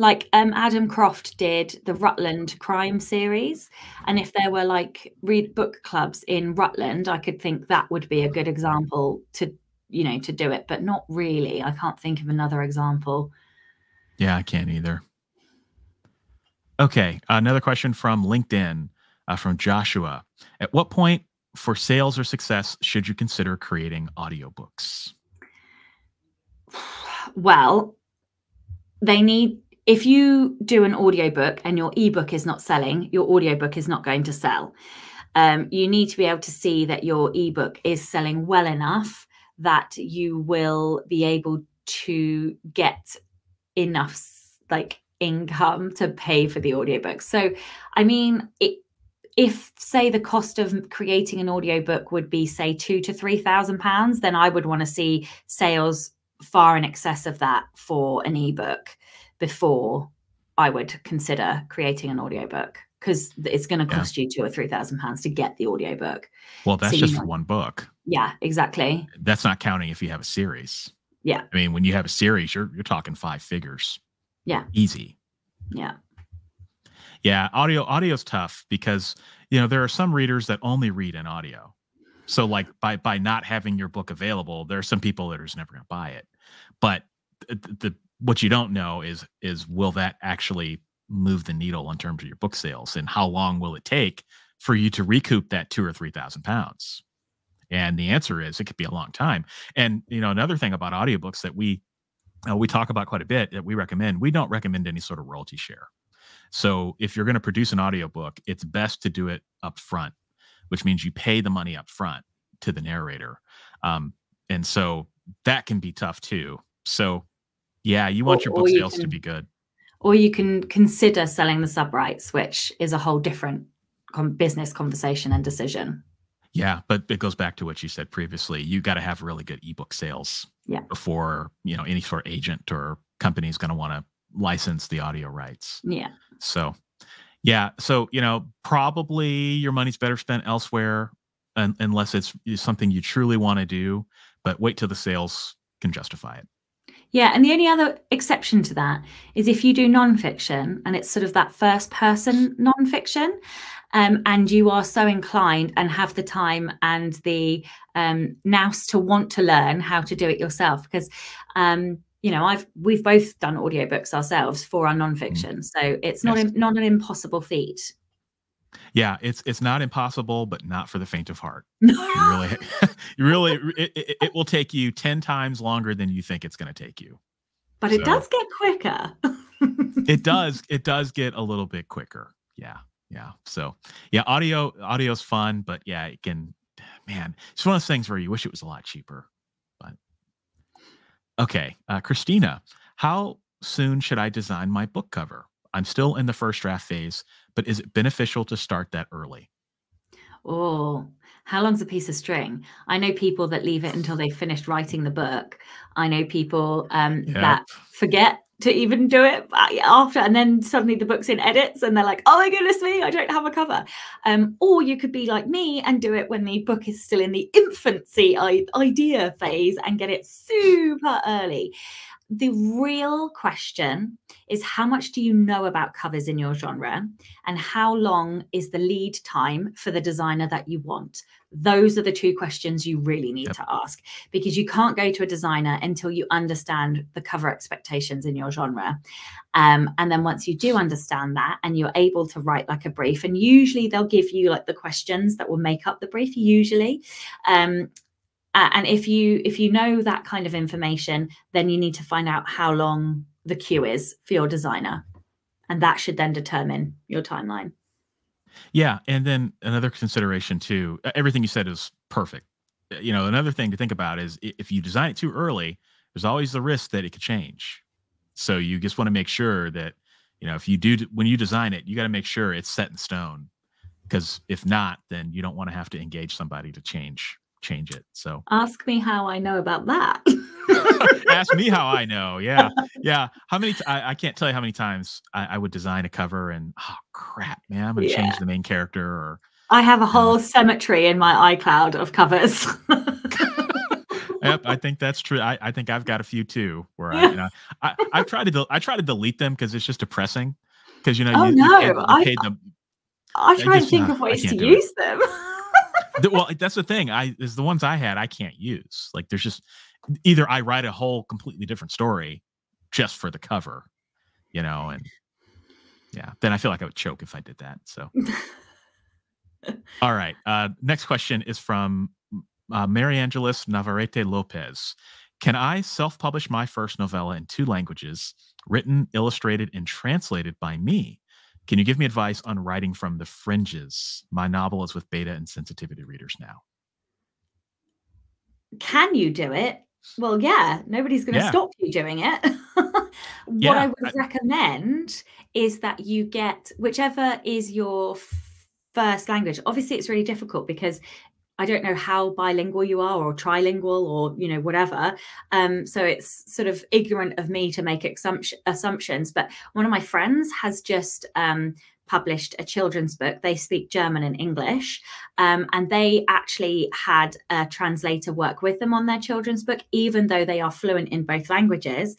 [SPEAKER 2] Like um, Adam Croft did the Rutland crime series, and if there were like read book clubs in Rutland, I could think that would be a good example to you know to do it, but not really. I can't think of another example.
[SPEAKER 1] Yeah, I can't either. Okay, another question from LinkedIn uh, from Joshua. At what point for sales or success should you consider creating audiobooks?
[SPEAKER 2] Well, they need if you do an audiobook and your ebook is not selling, your audiobook is not going to sell. Um, you need to be able to see that your ebook is selling well enough that you will be able to get enough like income to pay for the audiobook. So, I mean, it, if say the cost of creating an audiobook would be say two to three thousand pounds then i would want to see sales far in excess of that for an ebook before i would consider creating an audiobook because it's going to cost yeah. you two or three thousand pounds to get the audiobook.
[SPEAKER 1] Well that's so, just for one book.
[SPEAKER 2] Yeah exactly.
[SPEAKER 1] That's not counting if you have a series.
[SPEAKER 2] Yeah.
[SPEAKER 1] I mean when you have a series you're you're talking five figures.
[SPEAKER 2] Yeah.
[SPEAKER 1] Easy.
[SPEAKER 2] Yeah
[SPEAKER 1] yeah, audio audio's tough because you know there are some readers that only read in audio. So like by by not having your book available, there are some people that are just never going to buy it. But the, the what you don't know is is will that actually move the needle in terms of your book sales and how long will it take for you to recoup that two or three thousand pounds? And the answer is it could be a long time. And you know another thing about audiobooks that we uh, we talk about quite a bit that we recommend we don't recommend any sort of royalty share so if you're going to produce an audiobook, it's best to do it up front, which means you pay the money up front to the narrator. Um, and so that can be tough too. So yeah, you want or, your book sales can, to be good.
[SPEAKER 2] Or you can consider selling the sub rights, which is a whole different business conversation and decision.
[SPEAKER 1] Yeah, but it goes back to what you said previously. You got to have really good ebook sales
[SPEAKER 2] yeah.
[SPEAKER 1] before, you know, any sort of agent or company is going to want to license the audio rights.
[SPEAKER 2] Yeah.
[SPEAKER 1] So, yeah. So, you know, probably your money's better spent elsewhere un- unless it's something you truly want to do, but wait till the sales can justify it.
[SPEAKER 2] Yeah, and the only other exception to that is if you do nonfiction and it's sort of that first person nonfiction, um, and you are so inclined and have the time and the um, nous to want to learn how to do it yourself. Because um, you know i've we've both done audiobooks ourselves for our nonfiction mm. so it's not yes. not an impossible feat.
[SPEAKER 1] Yeah it's it's not impossible but not for the faint of heart. You really you really it, it, it, will take you 10 times longer than you think it's going to take you.
[SPEAKER 2] But so, it does get quicker.
[SPEAKER 1] It does it does get a little bit quicker. Yeah yeah so yeah audio audio's fun but yeah it can man it's one of those things where you wish it was a lot cheaper Okay, uh, Christina, how soon should I design my book cover? I'm still in the first draft phase, but is it beneficial to start that early?
[SPEAKER 2] Oh, how long's a piece of string? I know people that leave it until they've finished writing the book. I know people um, yep. that forget to even do it after and then suddenly the book's in edits and they're like oh my goodness me i don't have a cover. Um, or you could be like me and do it when the book is still in the infancy idea phase and get it super early the real question is how much do you know about covers in your genre? And how long is the lead time for the designer that you want? Those are the two questions you really need yep. to ask because you can't go to a designer until you understand the cover expectations in your genre. Um, and then once you do understand that and you're able to write like a brief and usually they'll give you like the questions that will make up the brief usually um, uh, and if you if you know that kind of information then you need to find out how long the queue is for your designer. And that should then determine your timeline.
[SPEAKER 1] Yeah and then another consideration too everything you said is perfect. You know another thing to think about is if you design it too early there's always the risk that it could change. So you just want to make sure that you know if you do when you design it you got to make sure it's set in stone. Because if not then you don't want to have to engage somebody to change change it. So
[SPEAKER 2] ask me how I know about that.
[SPEAKER 1] ask me how I know. Yeah. Yeah. How many, I, I can't tell you how many times I, I, would design a cover and, oh crap, man, I'm going to yeah. change the main character or.
[SPEAKER 2] I have a whole uh, cemetery in my iCloud of covers.
[SPEAKER 1] yep, I think that's true. I, I think I've got a few too. Where I, you know, I, I try to, I try to delete them because it's just depressing. Because you know,
[SPEAKER 2] oh
[SPEAKER 1] you,
[SPEAKER 2] no,
[SPEAKER 1] you
[SPEAKER 2] I, them. I try and think of ways to use it. them
[SPEAKER 1] well, that's the thing. I is the ones I had I can't use. Like there's just either I write a whole completely different story just for the cover, you know, and yeah, then I feel like I would choke if I did that. So, all right. Uh, next question is from uh, Mary Angeles Navarrete Lopez. Can I self publish my first novella in two languages, written, illustrated, and translated by me? Can you give me advice on writing from the fringes? My novel is with beta and sensitivity readers now.
[SPEAKER 2] Can you do it? Well, yeah, nobody's going to yeah. stop you doing it. what yeah, I would I, recommend is that you get whichever is your first language. Obviously, it's really difficult because I don't know how bilingual you are or trilingual or you know whatever. Um, so it's sort of ignorant of me to make assumptions. But one of my friends has just um, published a children's book. They speak German and English, um, and they actually had a translator work with them on their children's book, even though they are fluent in both languages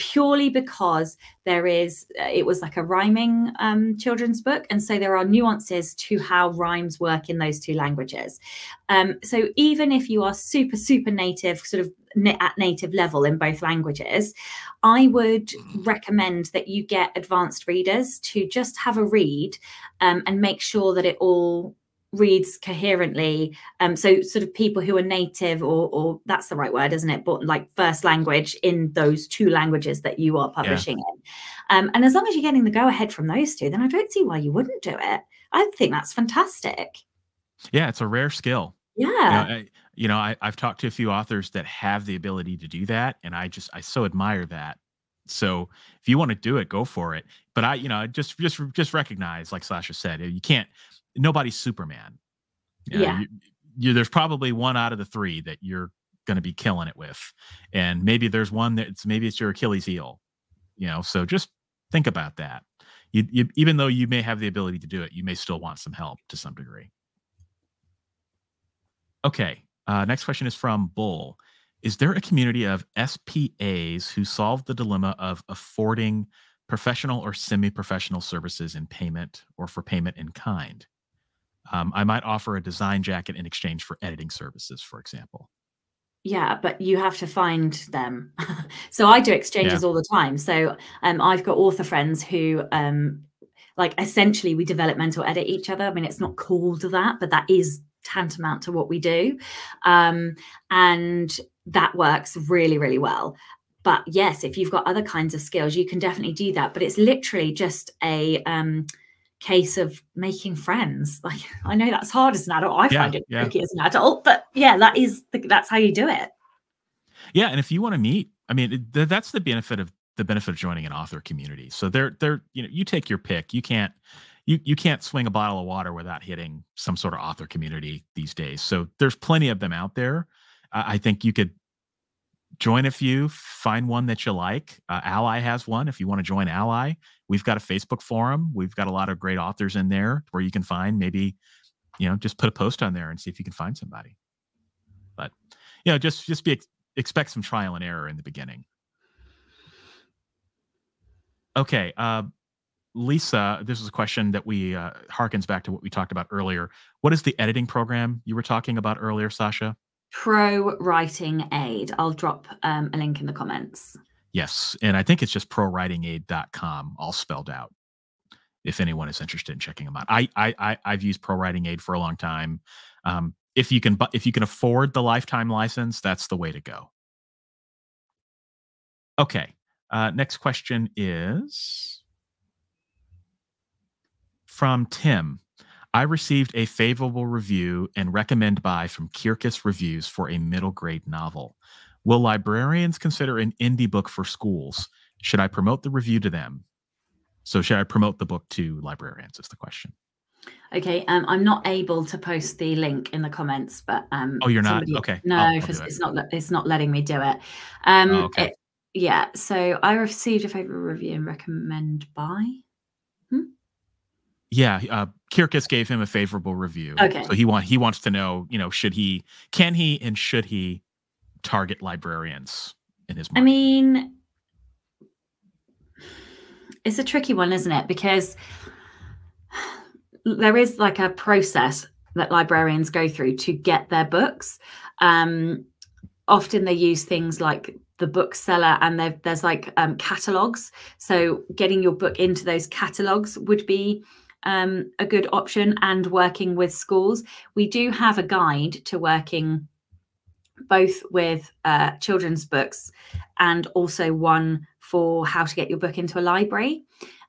[SPEAKER 2] purely because there is uh, it was like a rhyming um, children's book and so there are nuances to how rhymes work in those two languages um, so even if you are super super native sort of at native level in both languages i would mm. recommend that you get advanced readers to just have a read um, and make sure that it all reads coherently um so sort of people who are native or or that's the right word isn't it? But like first language in those two languages that you are publishing yeah. in. Um and as long as you're getting the go ahead from those two then i don't see why you wouldn't do it. I think that's fantastic.
[SPEAKER 1] Yeah it's a rare skill.
[SPEAKER 2] Yeah
[SPEAKER 1] you know, I, you know I, i've talked to a few authors that have the ability to do that and i just i so admire that. So if you want to do it go for it. But i you know just just just recognize like sacha said you can't nobody's Superman.
[SPEAKER 2] You know, yeah.
[SPEAKER 1] You, you, there's probably one out of the three that you're going to be killing it with, and maybe there's one that's maybe it's your Achilles heel. You know, so just think about that. You, you, even though you may have the ability to do it, you may still want some help to some degree. Okay, uh, next question is from Bull. Is there a community of SPAs who solve the dilemma of affording professional or semi-professional services in payment or for payment in kind? Um, I might offer a design jacket in exchange for editing services, for example.
[SPEAKER 2] Yeah, but you have to find them. so I do exchanges yeah. all the time. So um, I've got author friends who, um, like, essentially we developmental edit each other. I mean, it's not called that, but that is tantamount to what we do, um, and that works really, really well. But yes, if you've got other kinds of skills, you can definitely do that. But it's literally just a um, case of making friends. Like I know that's hard as an adult. I yeah, find it yeah. tricky as an adult, but yeah, that is the, that's how you do it.
[SPEAKER 1] Yeah, and if you want to meet, I mean, th- that's the benefit of the benefit of joining an author community. So they're they're you know you take your pick. You can't you you can't swing a bottle of water without hitting some sort of author community these days. So there's plenty of them out there. I think you could join a few, find one that you like. Uh, ALLi has one. If you want to join ALLi, we've got a Facebook forum. We've got a lot of great authors in there where you can find maybe, you know, just put a post on there and see if you can find somebody. But, you know, just just be expect some trial and error in the beginning. Okay. Uh, Lisa, this is a question that we uh, harkens back to what we talked about earlier. What is the editing program you were talking about earlier, Sacha?
[SPEAKER 2] Pro Writing Aid. I'll drop um, a link in the comments.
[SPEAKER 1] Yes, and I think it's just prowritingaid.com, all spelled out. If anyone is interested in checking them out, I I, I I've used ProWritingAid for a long time. Um, if you can, if you can afford the lifetime license, that's the way to go. Okay, uh, next question is from Tim. I received a favorable review and recommend buy from Kirkus Reviews for a middle grade novel. Will librarians consider an indie book for schools? Should I promote the review to them? So, should I promote the book to librarians? Is the question.
[SPEAKER 2] Okay, um, I'm not able to post the link in the comments, but um,
[SPEAKER 1] oh, you're somebody, not okay.
[SPEAKER 2] No, I'll, I'll it's, it. not. It's not letting me do it. Um, oh, okay. It, yeah, so I received a favorable review and recommend buy.
[SPEAKER 1] Hmm? Yeah, uh, Kirkus gave him a favorable review.
[SPEAKER 2] Okay,
[SPEAKER 1] so he want he wants to know, you know, should he, can he, and should he target librarians in his
[SPEAKER 2] mind? I mean, it's a tricky one, isn't it? Because there is like a process that librarians go through to get their books. Um, often they use things like the bookseller and there's like um, catalogs. So getting your book into those catalogs would be um, a good option and working with schools. We do have a guide to working both with uh, children's books and also one for how to get your book into a library.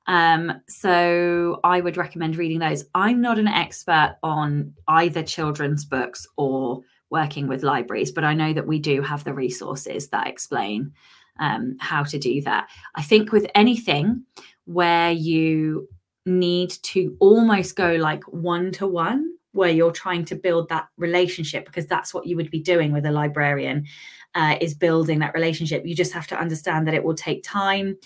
[SPEAKER 2] Um, so I would recommend reading those. I'm not an expert on either children's books or working with libraries, but I know that we do have the resources that explain um, how to do that. I think with anything where you need to almost go like one to one, where you're trying to build that relationship, because that's what you would be doing with a librarian, uh, is building that relationship. You just have to understand that it will take time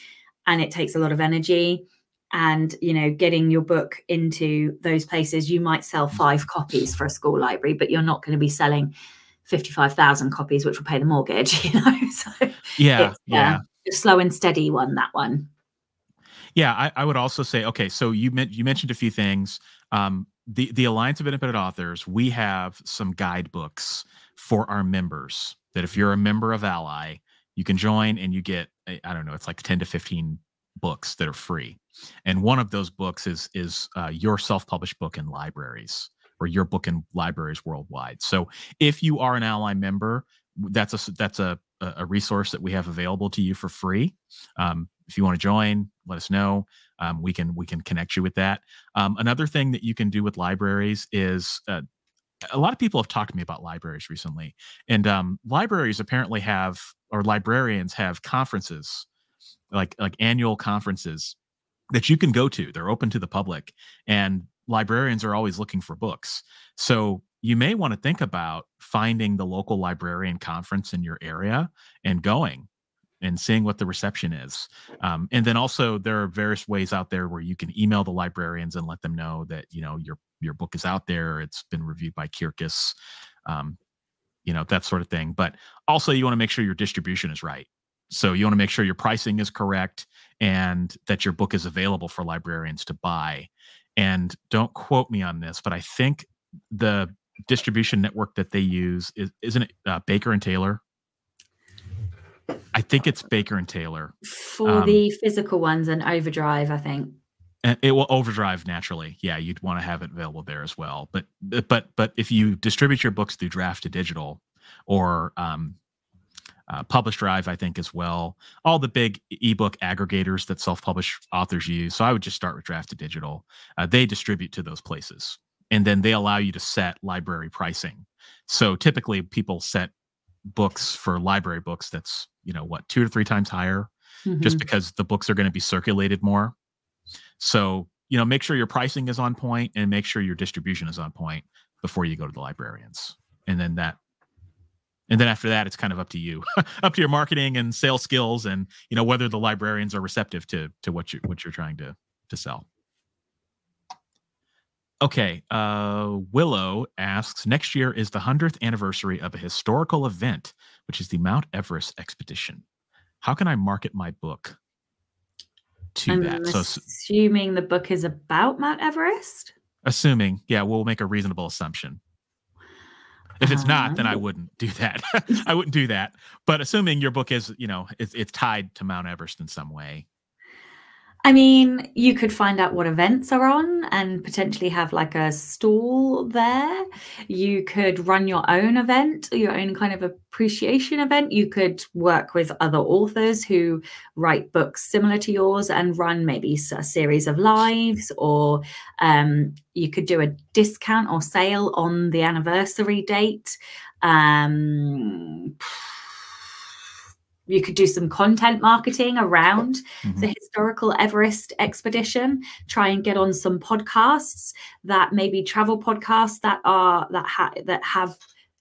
[SPEAKER 2] and it takes a lot of energy. And you know getting your book into those places you might sell five copies for a school library but you're not going to be selling 55,000 copies which will pay the mortgage you know? So
[SPEAKER 1] yeah yeah.
[SPEAKER 2] uh, slow and steady one that one.
[SPEAKER 1] Yeah I, I, would also say okay so you meant you mentioned a few things. Um, the the alliance of independent authors we have some guidebooks for our members that if you're a member of ALLi you can join and you get i don't know it's like 10 to 15 books that are free. And one of those books is is uh, your self-published book in libraries or your book in libraries worldwide. So if you are an ALLi member that's a that's a a resource that we have available to you for free um, if you want to join let us know um, we can we can connect you with that um, another thing that you can do with libraries is uh, a lot of people have talked to me about libraries recently and um, libraries apparently have or librarians have conferences like like annual conferences that you can go to. They're open to the public, and librarians are always looking for books. So you may want to think about finding the local librarian conference in your area and going and seeing what the reception is. Um, and then also there are various ways out there where you can email the librarians and let them know that you know your your book is out there. It's been reviewed by Kirkus, um, you know that sort of thing. But also you want to make sure your distribution is right. So you want to make sure your pricing is correct and that your book is available for librarians to buy. And don't quote me on this, but I think the distribution network that they use is isn't it uh, Baker and Taylor? I think it's Baker and Taylor
[SPEAKER 2] for um, the physical ones and Overdrive. I think
[SPEAKER 1] and it will overdrive naturally. Yeah, you'd want to have it available there as well. But but but if you distribute your books through Draft2Digital or um, uh, PublishDrive, I think, as well. All the big ebook aggregators that self-published authors use. So I would just start with Draft2Digital. Uh, they distribute to those places, and then they allow you to set library pricing. So typically, people set books for library books that's you know what two to three times higher, mm-hmm. just because the books are going to be circulated more. So you know, make sure your pricing is on point and make sure your distribution is on point before you go to the librarians, and then that and then after that it's kind of up to you up to your marketing and sales skills and you know whether the librarians are receptive to to what you what you're trying to to sell okay uh willow asks next year is the 100th anniversary of a historical event which is the mount everest expedition how can i market my book to
[SPEAKER 2] I'm
[SPEAKER 1] that. So
[SPEAKER 2] assuming the book is about Mount Everest.
[SPEAKER 1] assuming, yeah, we'll make a reasonable assumption. If it's not, then I
[SPEAKER 2] Uh,
[SPEAKER 1] wouldn't do that. I wouldn't do that. But assuming your book is, you know, it's, it's tied to Mount Everest in some way.
[SPEAKER 2] I mean, you could find out what events are on and potentially have like a stall there. You could run your own event, your own kind of appreciation event. You could work with other authors who write books similar to yours and run maybe a series of lives, or um, you could do a discount or sale on the anniversary date. Um, you could do some content marketing around
[SPEAKER 1] Mhm.
[SPEAKER 2] the historical Everest expedition. Try and get on some podcasts that maybe travel podcasts that are that ha- that have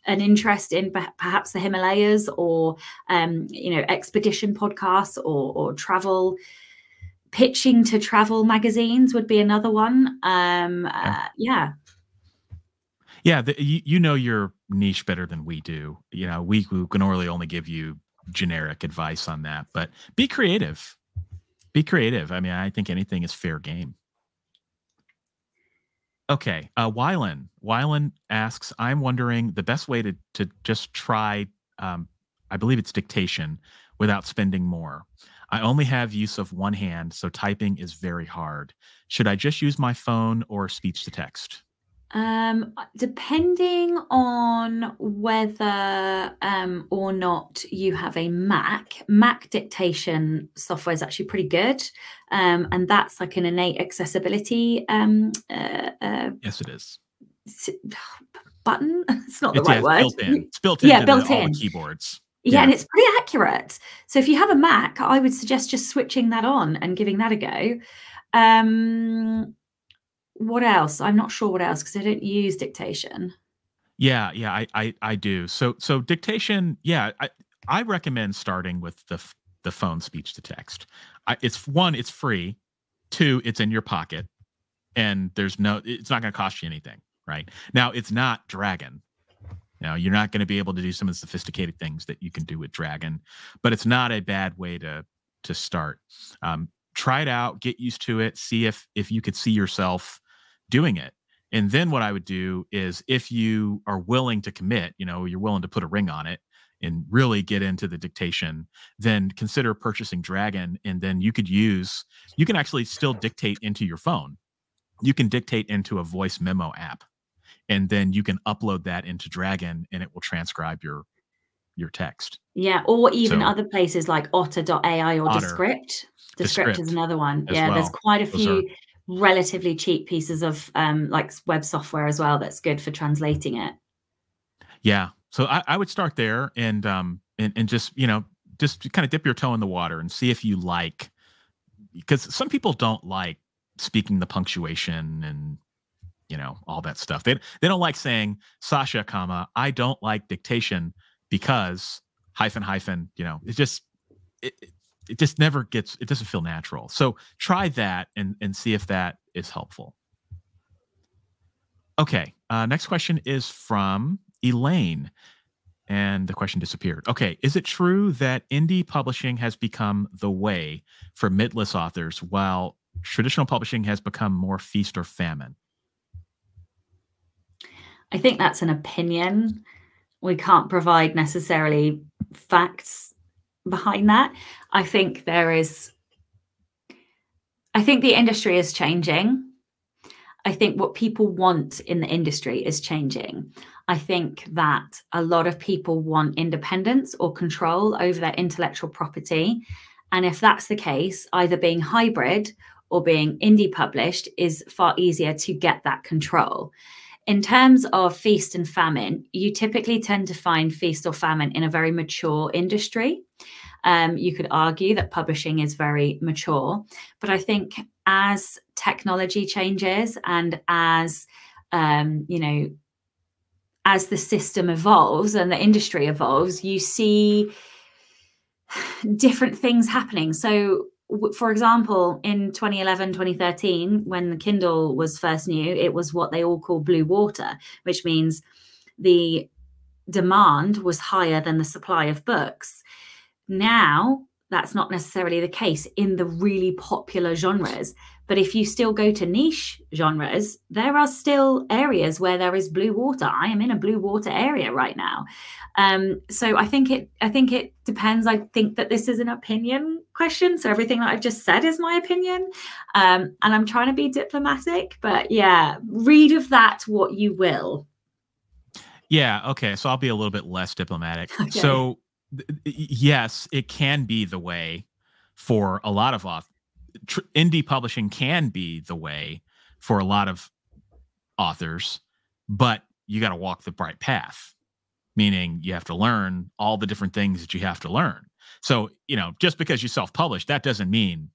[SPEAKER 2] an interest in perhaps the Himalayas or um, you know expedition podcasts or or travel pitching to travel magazines would be another one. Um, uh, yeah.
[SPEAKER 1] Yeah, the, you, you know your niche better than we do. You know, we, we can really only give you generic advice on that, but be creative. Be creative. I mean, I think anything is fair game. Okay, uh, Wylan. Wylan asks, I'm wondering the best way to to just try, um, I believe it's dictation, without spending more. I only have use of one hand, so typing is very hard. Should I just use my phone or speech to text?
[SPEAKER 2] Um, depending on whether um, or not you have a Mac, Mac dictation software is actually pretty good, um, and that's like an innate accessibility um, uh, uh,
[SPEAKER 1] Yes, it is.
[SPEAKER 2] button. It's not the
[SPEAKER 1] It's,
[SPEAKER 2] right
[SPEAKER 1] yeah,
[SPEAKER 2] word.
[SPEAKER 1] it's built in. It's built in.
[SPEAKER 2] Yeah,
[SPEAKER 1] Yeah,
[SPEAKER 2] built
[SPEAKER 1] all
[SPEAKER 2] in.
[SPEAKER 1] the keyboards.
[SPEAKER 2] Yeah, and it's pretty accurate. So if you have a Mac, I would suggest just switching that on and giving that a go. Um, what else? I'm not sure what else because I don't use dictation.
[SPEAKER 1] Yeah, yeah, I, I, I do. So, so dictation. Yeah, I, I recommend starting with the the phone speech to text. I, it's one, it's free. Two, it's in your pocket, and there's no. It's not going to cost you anything, right? Now, it's not Dragon. Now, you're not going to be able to do some of the sophisticated things that you can do with Dragon, but it's not a bad way to to start. Um, try it out, get used to it, see if if you could see yourself doing it. And then what I would do is if you are willing to commit, you know, you're willing to put a ring on it and really get into the dictation, then consider purchasing Dragon. And then you could use, you can actually still dictate into your phone. You can dictate into a voice memo app. And then you can upload that into Dragon and it will transcribe your your text.
[SPEAKER 2] Yeah, or even
[SPEAKER 1] So-
[SPEAKER 2] other places like Otter.ai or
[SPEAKER 1] Otter.
[SPEAKER 2] Descript. Descript is another one. Yeah, there's quite a
[SPEAKER 1] Those
[SPEAKER 2] few relatively cheap pieces of um, like web software as well that's good for translating it.
[SPEAKER 1] Yeah. So I, I would start there and um and, and just, you know, just kind of dip your toe in the water and see if you like because some people don't like speaking the punctuation and you know all that stuff. They they don't like saying Sacha, comma, I don't like dictation because hyphen hyphen, you know, it's just it, it- it just never gets it doesn't feel natural. So try that and and see if that is helpful. Okay. Uh, next question is from Elaine. And the question disappeared. Okay. Is it true that indie publishing has become the way for midlist authors while traditional publishing has become more feast or famine?
[SPEAKER 2] I think that's an opinion. We can't provide necessarily facts behind that. I think there is, I think the industry is changing. I think what people want in the industry is changing. I think that a lot of people want independence or control over their intellectual property. And if that's the case, either being hybrid or being indie published is far easier to get that control. In terms of feast and famine, you typically tend to find feast or famine in a very mature industry. Um, you could argue that publishing is very mature, but I think as technology changes and as um, you know, as the system evolves and the industry evolves, you see different things happening. So, for example, in 2011, 2013, when the Kindle was first new, it was what they all call blue water, which means the demand was higher than the supply of books. Now, that's not necessarily the case in the really popular genres. But if you still go to niche genres, there are still areas where there is blue water. I am in a blue water area right now. Um, so I think it I think it depends. I think that this is an opinion question. So everything that I've just said is my opinion. Um, and I'm trying to be diplomatic, but yeah, read of that what you will.
[SPEAKER 1] Yeah, okay. So I'll be a little bit less diplomatic. Okay. So yes, it can be the way for a lot of. Tr- indie publishing can be the way for a lot of authors, but you got to walk the bright path, meaning you have to learn all the different things that you have to learn. So, you know, just because you self-publish, that doesn't mean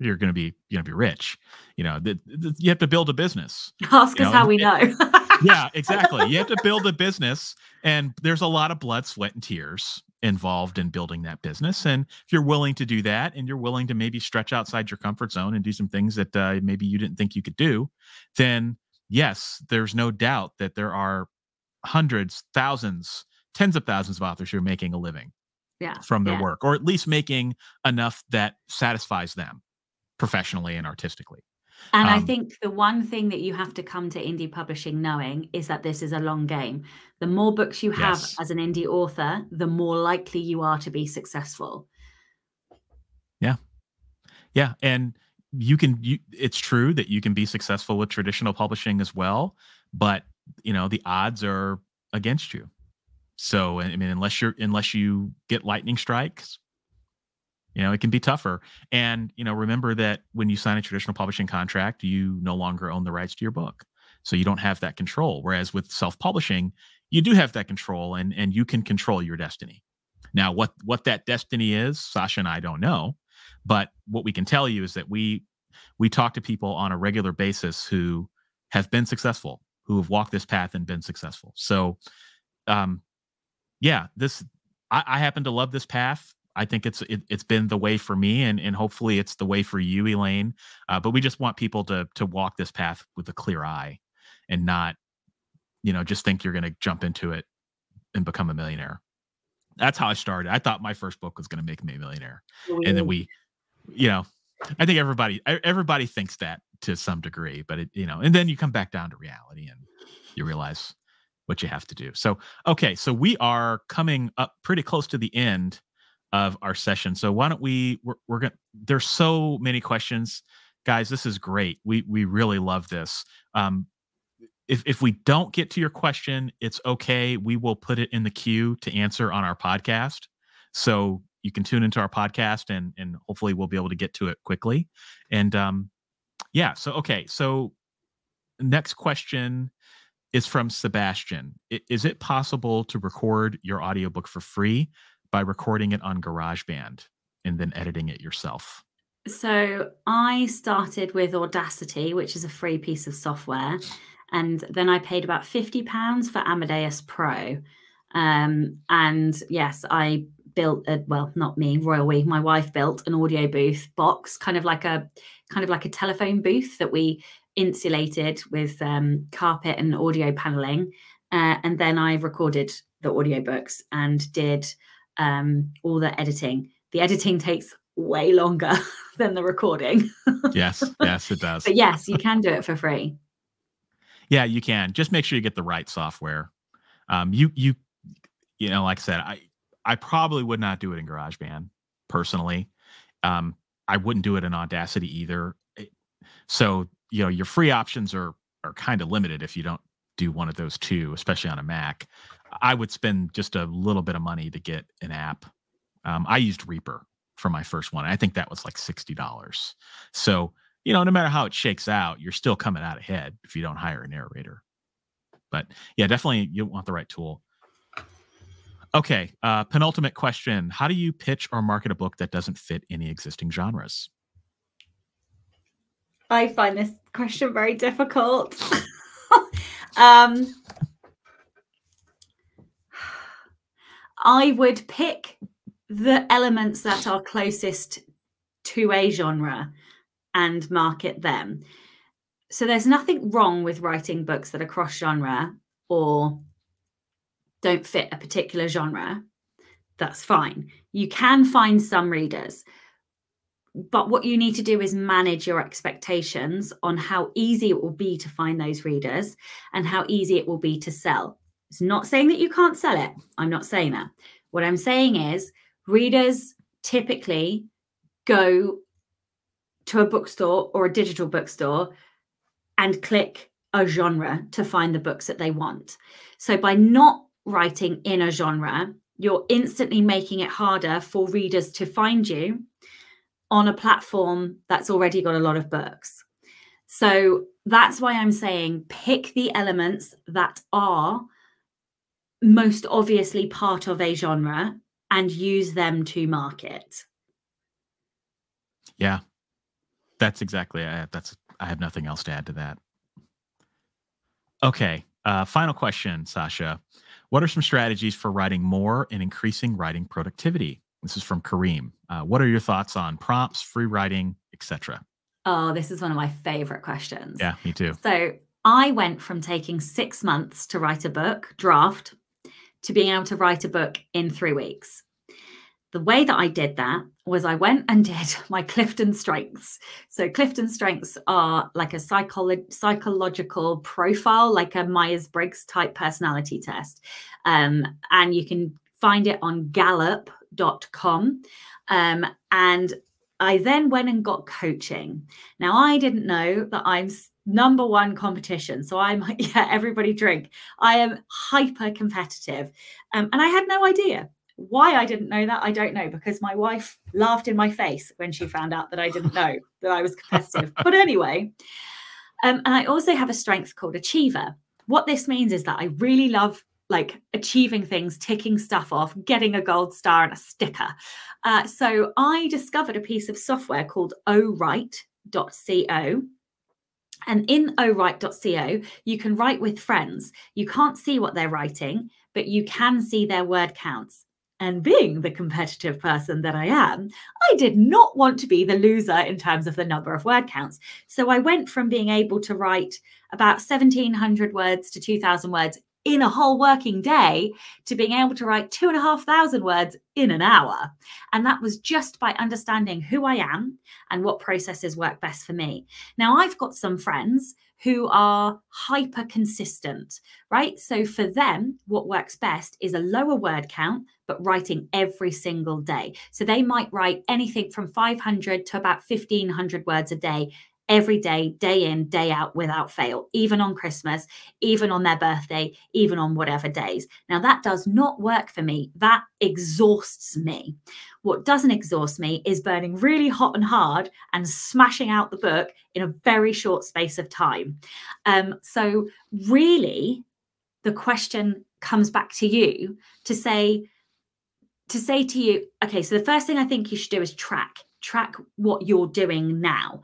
[SPEAKER 1] you're going to be you're going to be rich. You know, the, the, you have to build a business.
[SPEAKER 2] Ask us know? how we know.
[SPEAKER 1] yeah, exactly. You have to build a business, and there's a lot of blood, sweat, and tears involved in building that business. And if you're willing to do that, and you're willing to maybe stretch outside your comfort zone and do some things that uh, maybe you didn't think you could do, then yes, there's no doubt that there are hundreds, thousands, tens of thousands of authors who are making a living
[SPEAKER 2] yeah,
[SPEAKER 1] from their
[SPEAKER 2] yeah.
[SPEAKER 1] work, or at least making enough that satisfies them professionally and artistically.
[SPEAKER 2] And um, I think the one thing that you have to come to indie publishing knowing is that this is a long game. The more books you have yes. as an indie author, the more likely you are to be successful.
[SPEAKER 1] Yeah. Yeah. And you can, you, it's true that you can be successful with traditional publishing as well, but, you know, the odds are against you. So, I mean, unless you're, unless you get lightning strikes, you know it can be tougher. And you know remember that when you sign a traditional publishing contract you no longer own the rights to your book. So you don't have that control. Whereas with self-publishing you do have that control and and you can control your destiny. Now what what that destiny is Sacha and i don't know. But what we can tell you is that we we talk to people on a regular basis who have been successful who have walked this path and been successful. So um yeah this I, I happen to love this path I think it's it, has been the way for me, and and hopefully it's the way for you, Elaine. Uh, but we just want people to to walk this path with a clear eye, and not, you know, just think you're going to jump into it and become a millionaire. That's how I started. I thought my first book was going to make me a millionaire, and then we, you know, I think everybody everybody thinks that to some degree, but it you know, and then you come back down to reality and you realize what you have to do. So okay, so we are coming up pretty close to the end of our session. So why don't we we're, we're to there's so many questions. Guys, this is great. We we really love this. Um if if we don't get to your question, it's okay. We will put it in the queue to answer on our podcast. So you can tune into our podcast and and hopefully we'll be able to get to it quickly. And um yeah, so okay. So next question is from Sebastian. Is it possible to record your audiobook for free? By recording it on GarageBand and then editing it yourself?
[SPEAKER 2] So I started with Audacity, which is a free piece of software. And then I paid about £50 for Amadeus Pro. Um, and yes, I built a well, not me, Royal We, my wife built an audio booth box, kind of like a kind of like a telephone booth that we insulated with um, carpet and audio paneling. Uh, and then I recorded the audiobooks and did um, all the editing. The editing takes way longer than the recording.
[SPEAKER 1] yes, yes, it does.
[SPEAKER 2] But yes, you can do it for free.
[SPEAKER 1] Yeah, you can. Just make sure you get the right software. Um, you you you know, like I said, I I probably would not do it in GarageBand personally. Um, I wouldn't do it in Audacity either. So you know, your free options are are kind of limited if you don't do one of those two, especially on a Mac. I would spend just a little bit of money to get an app. Um, I used Reaper for my first one. I think that was like sixty dollars. So you know, no matter how it shakes out, you're still coming out ahead if you don't hire a narrator. But yeah, definitely you want the right tool. Okay, uh, penultimate question: How do you pitch or market a book that doesn't fit any existing genres?
[SPEAKER 2] I find this question very difficult. um, I would pick the elements that are closest to a genre and market them. So there's nothing wrong with writing books that are cross genre or don't fit a particular genre. That's fine. You can find some readers. But what you need to do is manage your expectations on how easy it will be to find those readers and how easy it will be to sell. It's not saying that you can't sell it. I'm not saying that. What I'm saying is readers typically go to a bookstore or a digital bookstore and click a genre to find the books that they want. So by not writing in a genre, you're instantly making it harder for readers to find you on a platform that's already got a lot of books. So that's why I'm saying pick the elements that are most obviously part of a genre and use them to market.
[SPEAKER 1] Yeah, that's exactly. I, that's. I have nothing else to add to that. Okay. Uh, final question, Sacha. What are some strategies for writing more and increasing writing productivity? This is from Kareem. Uh, what are your thoughts on prompts, free writing, etc.?
[SPEAKER 2] Oh, this is one of my favorite questions.
[SPEAKER 1] Yeah, me too.
[SPEAKER 2] So I went from taking six months to write a book, draft, to being able to write a book in three weeks the way that I did that was I went and did my Clifton Strengths. So Clifton Strengths are like a psycholo- psychological profile, like a Myers Briggs type personality test, um, and you can find it on Gallup.com. Um, and I then went and got coaching. Now I didn't know that I'm number one competition. So I'm yeah, everybody drink. I am hyper competitive, um, and I had no idea why I didn't know that, I don't know, because my wife laughed in my face when she found out that I didn't know that I was competitive. but anyway, um, and I also have a strength called achiever. What this means is that I really love like achieving things, ticking stuff off, getting a gold star and a sticker. Uh, so I discovered a piece of software called ohwrite.co. And in ohwrite.co, you can write with friends. You can't see what they're writing, but you can see their word counts. And being the competitive person that I am, I did not want to be the loser in terms of the number of word counts. So I went from being able to write about 1700 words to 2000 words in a whole working day to being able to write two and a half thousand words in an hour. And that was just by understanding who I am and what processes work best for me. Now, I've got some friends who are hyper consistent, right? So for them, what works best is a lower word count, but writing every single day. So they might write anything from 500 to about 1500 words a day every day, day in, day out, without fail, even on Christmas, even on their birthday, even on whatever days. Now, that does not work for me. That exhausts me. What doesn't exhaust me is burning really hot and hard and smashing out the book in a very short space of time. Um, so, really, the question comes back to you to say, to say to you, okay, so the first thing I think you should do is track track what you're doing now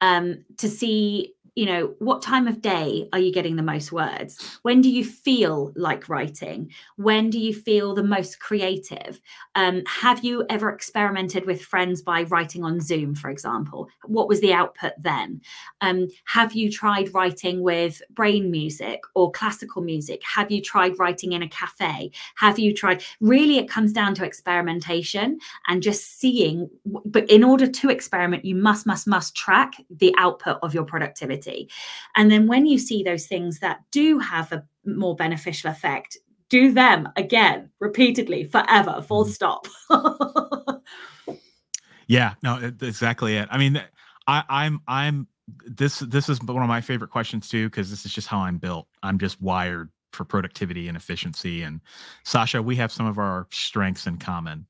[SPEAKER 2] um, to see you know what time of day are you getting the most words? When do you feel like writing? When do you feel the most creative? Um, have you ever experimented with friends by writing on zoom for example? What was the output then? Um, have you tried writing with brain music or classical music? Have you tried writing in a cafe? Have you tried really it comes down to experimentation and just seeing but in order to experiment you must must must track the output of your productivity and then when you see those things that do have a more beneficial effect, do them again, repeatedly, forever, full mm-hmm. stop.
[SPEAKER 1] yeah, no, exactly it. I mean, I, I'm I'm this this is one of my favorite questions too because this is just how I'm built. I'm just wired for productivity and efficiency. And Sacha, we have some of our strengths in common.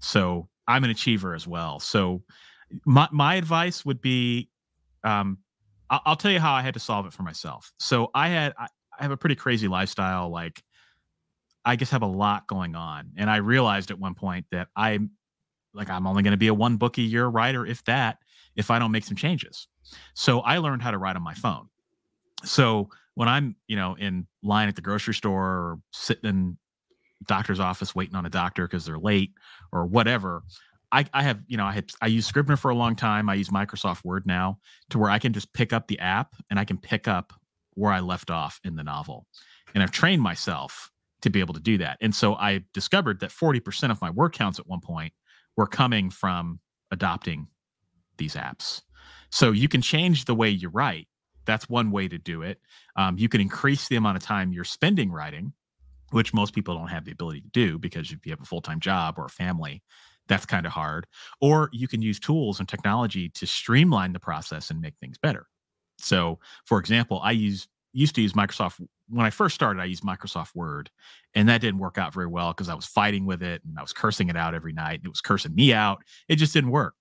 [SPEAKER 1] So I'm an achiever as well. So my my advice would be um, I'll tell you how I had to solve it for myself. So I had I, have a pretty crazy lifestyle. Like I just have a lot going on, and I realized at one point that I'm like I'm only going to be a one book a year writer, if that, if I don't make some changes. So I learned how to write on my phone. So when I'm you know in line at the grocery store or sitting in doctor's office waiting on a doctor because they're late or whatever I, I have, you know, I had I used Scrivener for a long time. I use Microsoft Word now to where I can just pick up the app and I can pick up where I left off in the novel. And I've trained myself to be able to do that. And so I discovered that 40% of my word counts at one point were coming from adopting these apps. So you can change the way you write. That's one way to do it. Um, you can increase the amount of time you're spending writing, which most people don't have the ability to do because if you have a full time job or a family, that's kind of hard. Or you can use tools and technology to streamline the process and make things better. So, for example, I use used to use Microsoft when I first started. I used Microsoft Word, and that didn't work out very well because I was fighting with it and I was cursing it out every night. It was cursing me out. It just didn't work.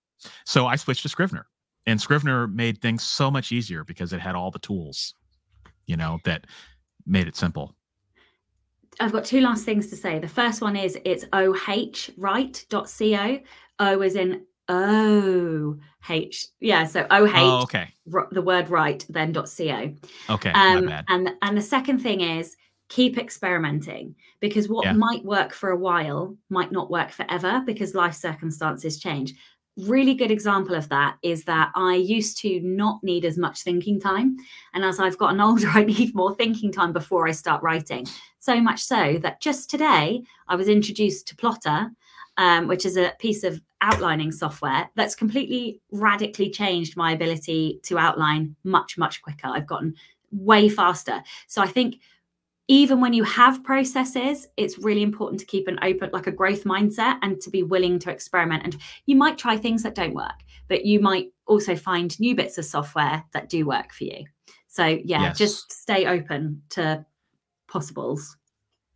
[SPEAKER 1] So I switched to Scrivener, and Scrivener made things so much easier because it had all the tools, you know, that made it simple.
[SPEAKER 2] I've got two last things to say. The first one is it's ohwrite.co. O is in O H. Yeah, so O H.
[SPEAKER 1] Oh, okay.
[SPEAKER 2] The word right, then dot .co.
[SPEAKER 1] Okay.
[SPEAKER 2] Um, and and the second thing is keep experimenting because what yeah. might work for a while might not work forever because life circumstances change really good example of that is that I used to not need as much thinking time. And as I've gotten older, I need more thinking time before I start writing. So much so that just today I was introduced to Plottr, um, which is a piece of outlining software that's completely radically changed my ability to outline much, much quicker. I've gotten way faster. So I think even when you have processes, it's really important to keep an open, like a growth mindset and to be willing to experiment. And you might try things that don't work, but you might also find new bits of software that do work for you. So, yeah, yes. just stay open to possibles.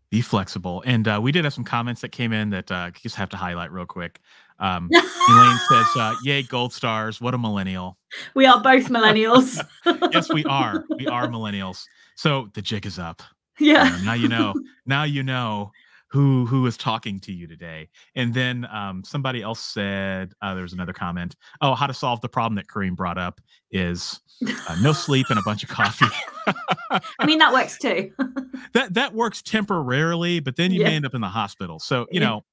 [SPEAKER 1] Be flexible. And uh, we did have some comments that came in that uh, just have to highlight real quick. Um, Elaine says, uh, "Yay, gold stars! What a millennial."
[SPEAKER 2] We are both millennials.
[SPEAKER 1] yes, we are. We are millennials. So the jig is up.
[SPEAKER 2] Yeah.
[SPEAKER 1] Uh, now you know. now you know who who is talking to you today. And then um, somebody else said uh, there was another comment. Oh, how to solve the problem that Kareem brought up is uh, no sleep and a bunch of coffee.
[SPEAKER 2] I mean that works too.
[SPEAKER 1] that that works temporarily, but then you yeah. may end up in the hospital. So you yeah. know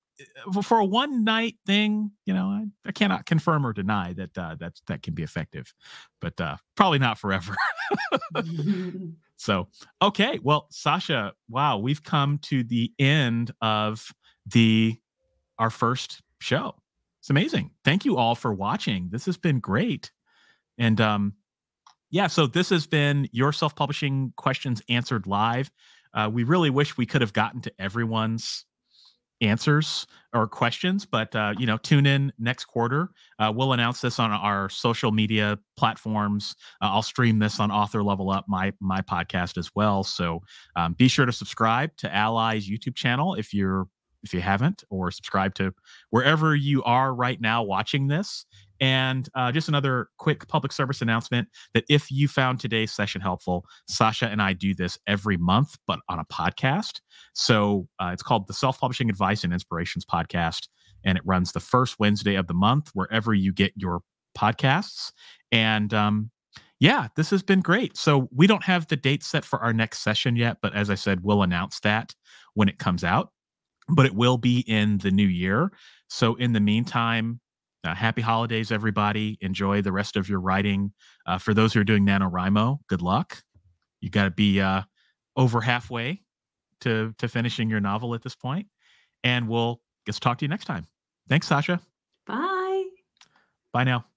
[SPEAKER 1] for a one night thing, you know, I, I cannot confirm or deny that uh, that that can be effective, but uh, probably not forever. So, okay. Well, Sacha, wow, we've come to the end of the our first show. It's amazing. Thank you all for watching. This has been great. And um yeah, so this has been your self-publishing questions answered live. Uh, we really wish we could have gotten to everyone's answers or questions, but uh, you know, tune in next quarter. Uh, we'll announce this on our social media platforms. Uh, I'll stream this on Author Level Up, my my podcast as well. So um, be sure to subscribe to ALLi's YouTube channel if you're if you haven't, or subscribe to wherever you are right now watching this. And uh, just another quick public service announcement that if you found today's session helpful, Sacha and I do this every month, but on a podcast. So uh, it's called the Self Publishing Advice and Inspirations Podcast. And it runs the first Wednesday of the month, wherever you get your podcasts. And um, yeah, this has been great. So we don't have the date set for our next session yet, but as I said, we'll announce that when it comes out. But it will be in the new year. So in the meantime, uh, happy holidays, everybody. Enjoy the rest of your writing. Uh, for those who are doing NaNoWriMo, good luck. You got to be uh, over halfway to, to finishing your novel at this point. And we'll to talk to you next time. Thanks, Sacha.
[SPEAKER 2] Bye.
[SPEAKER 1] Bye now.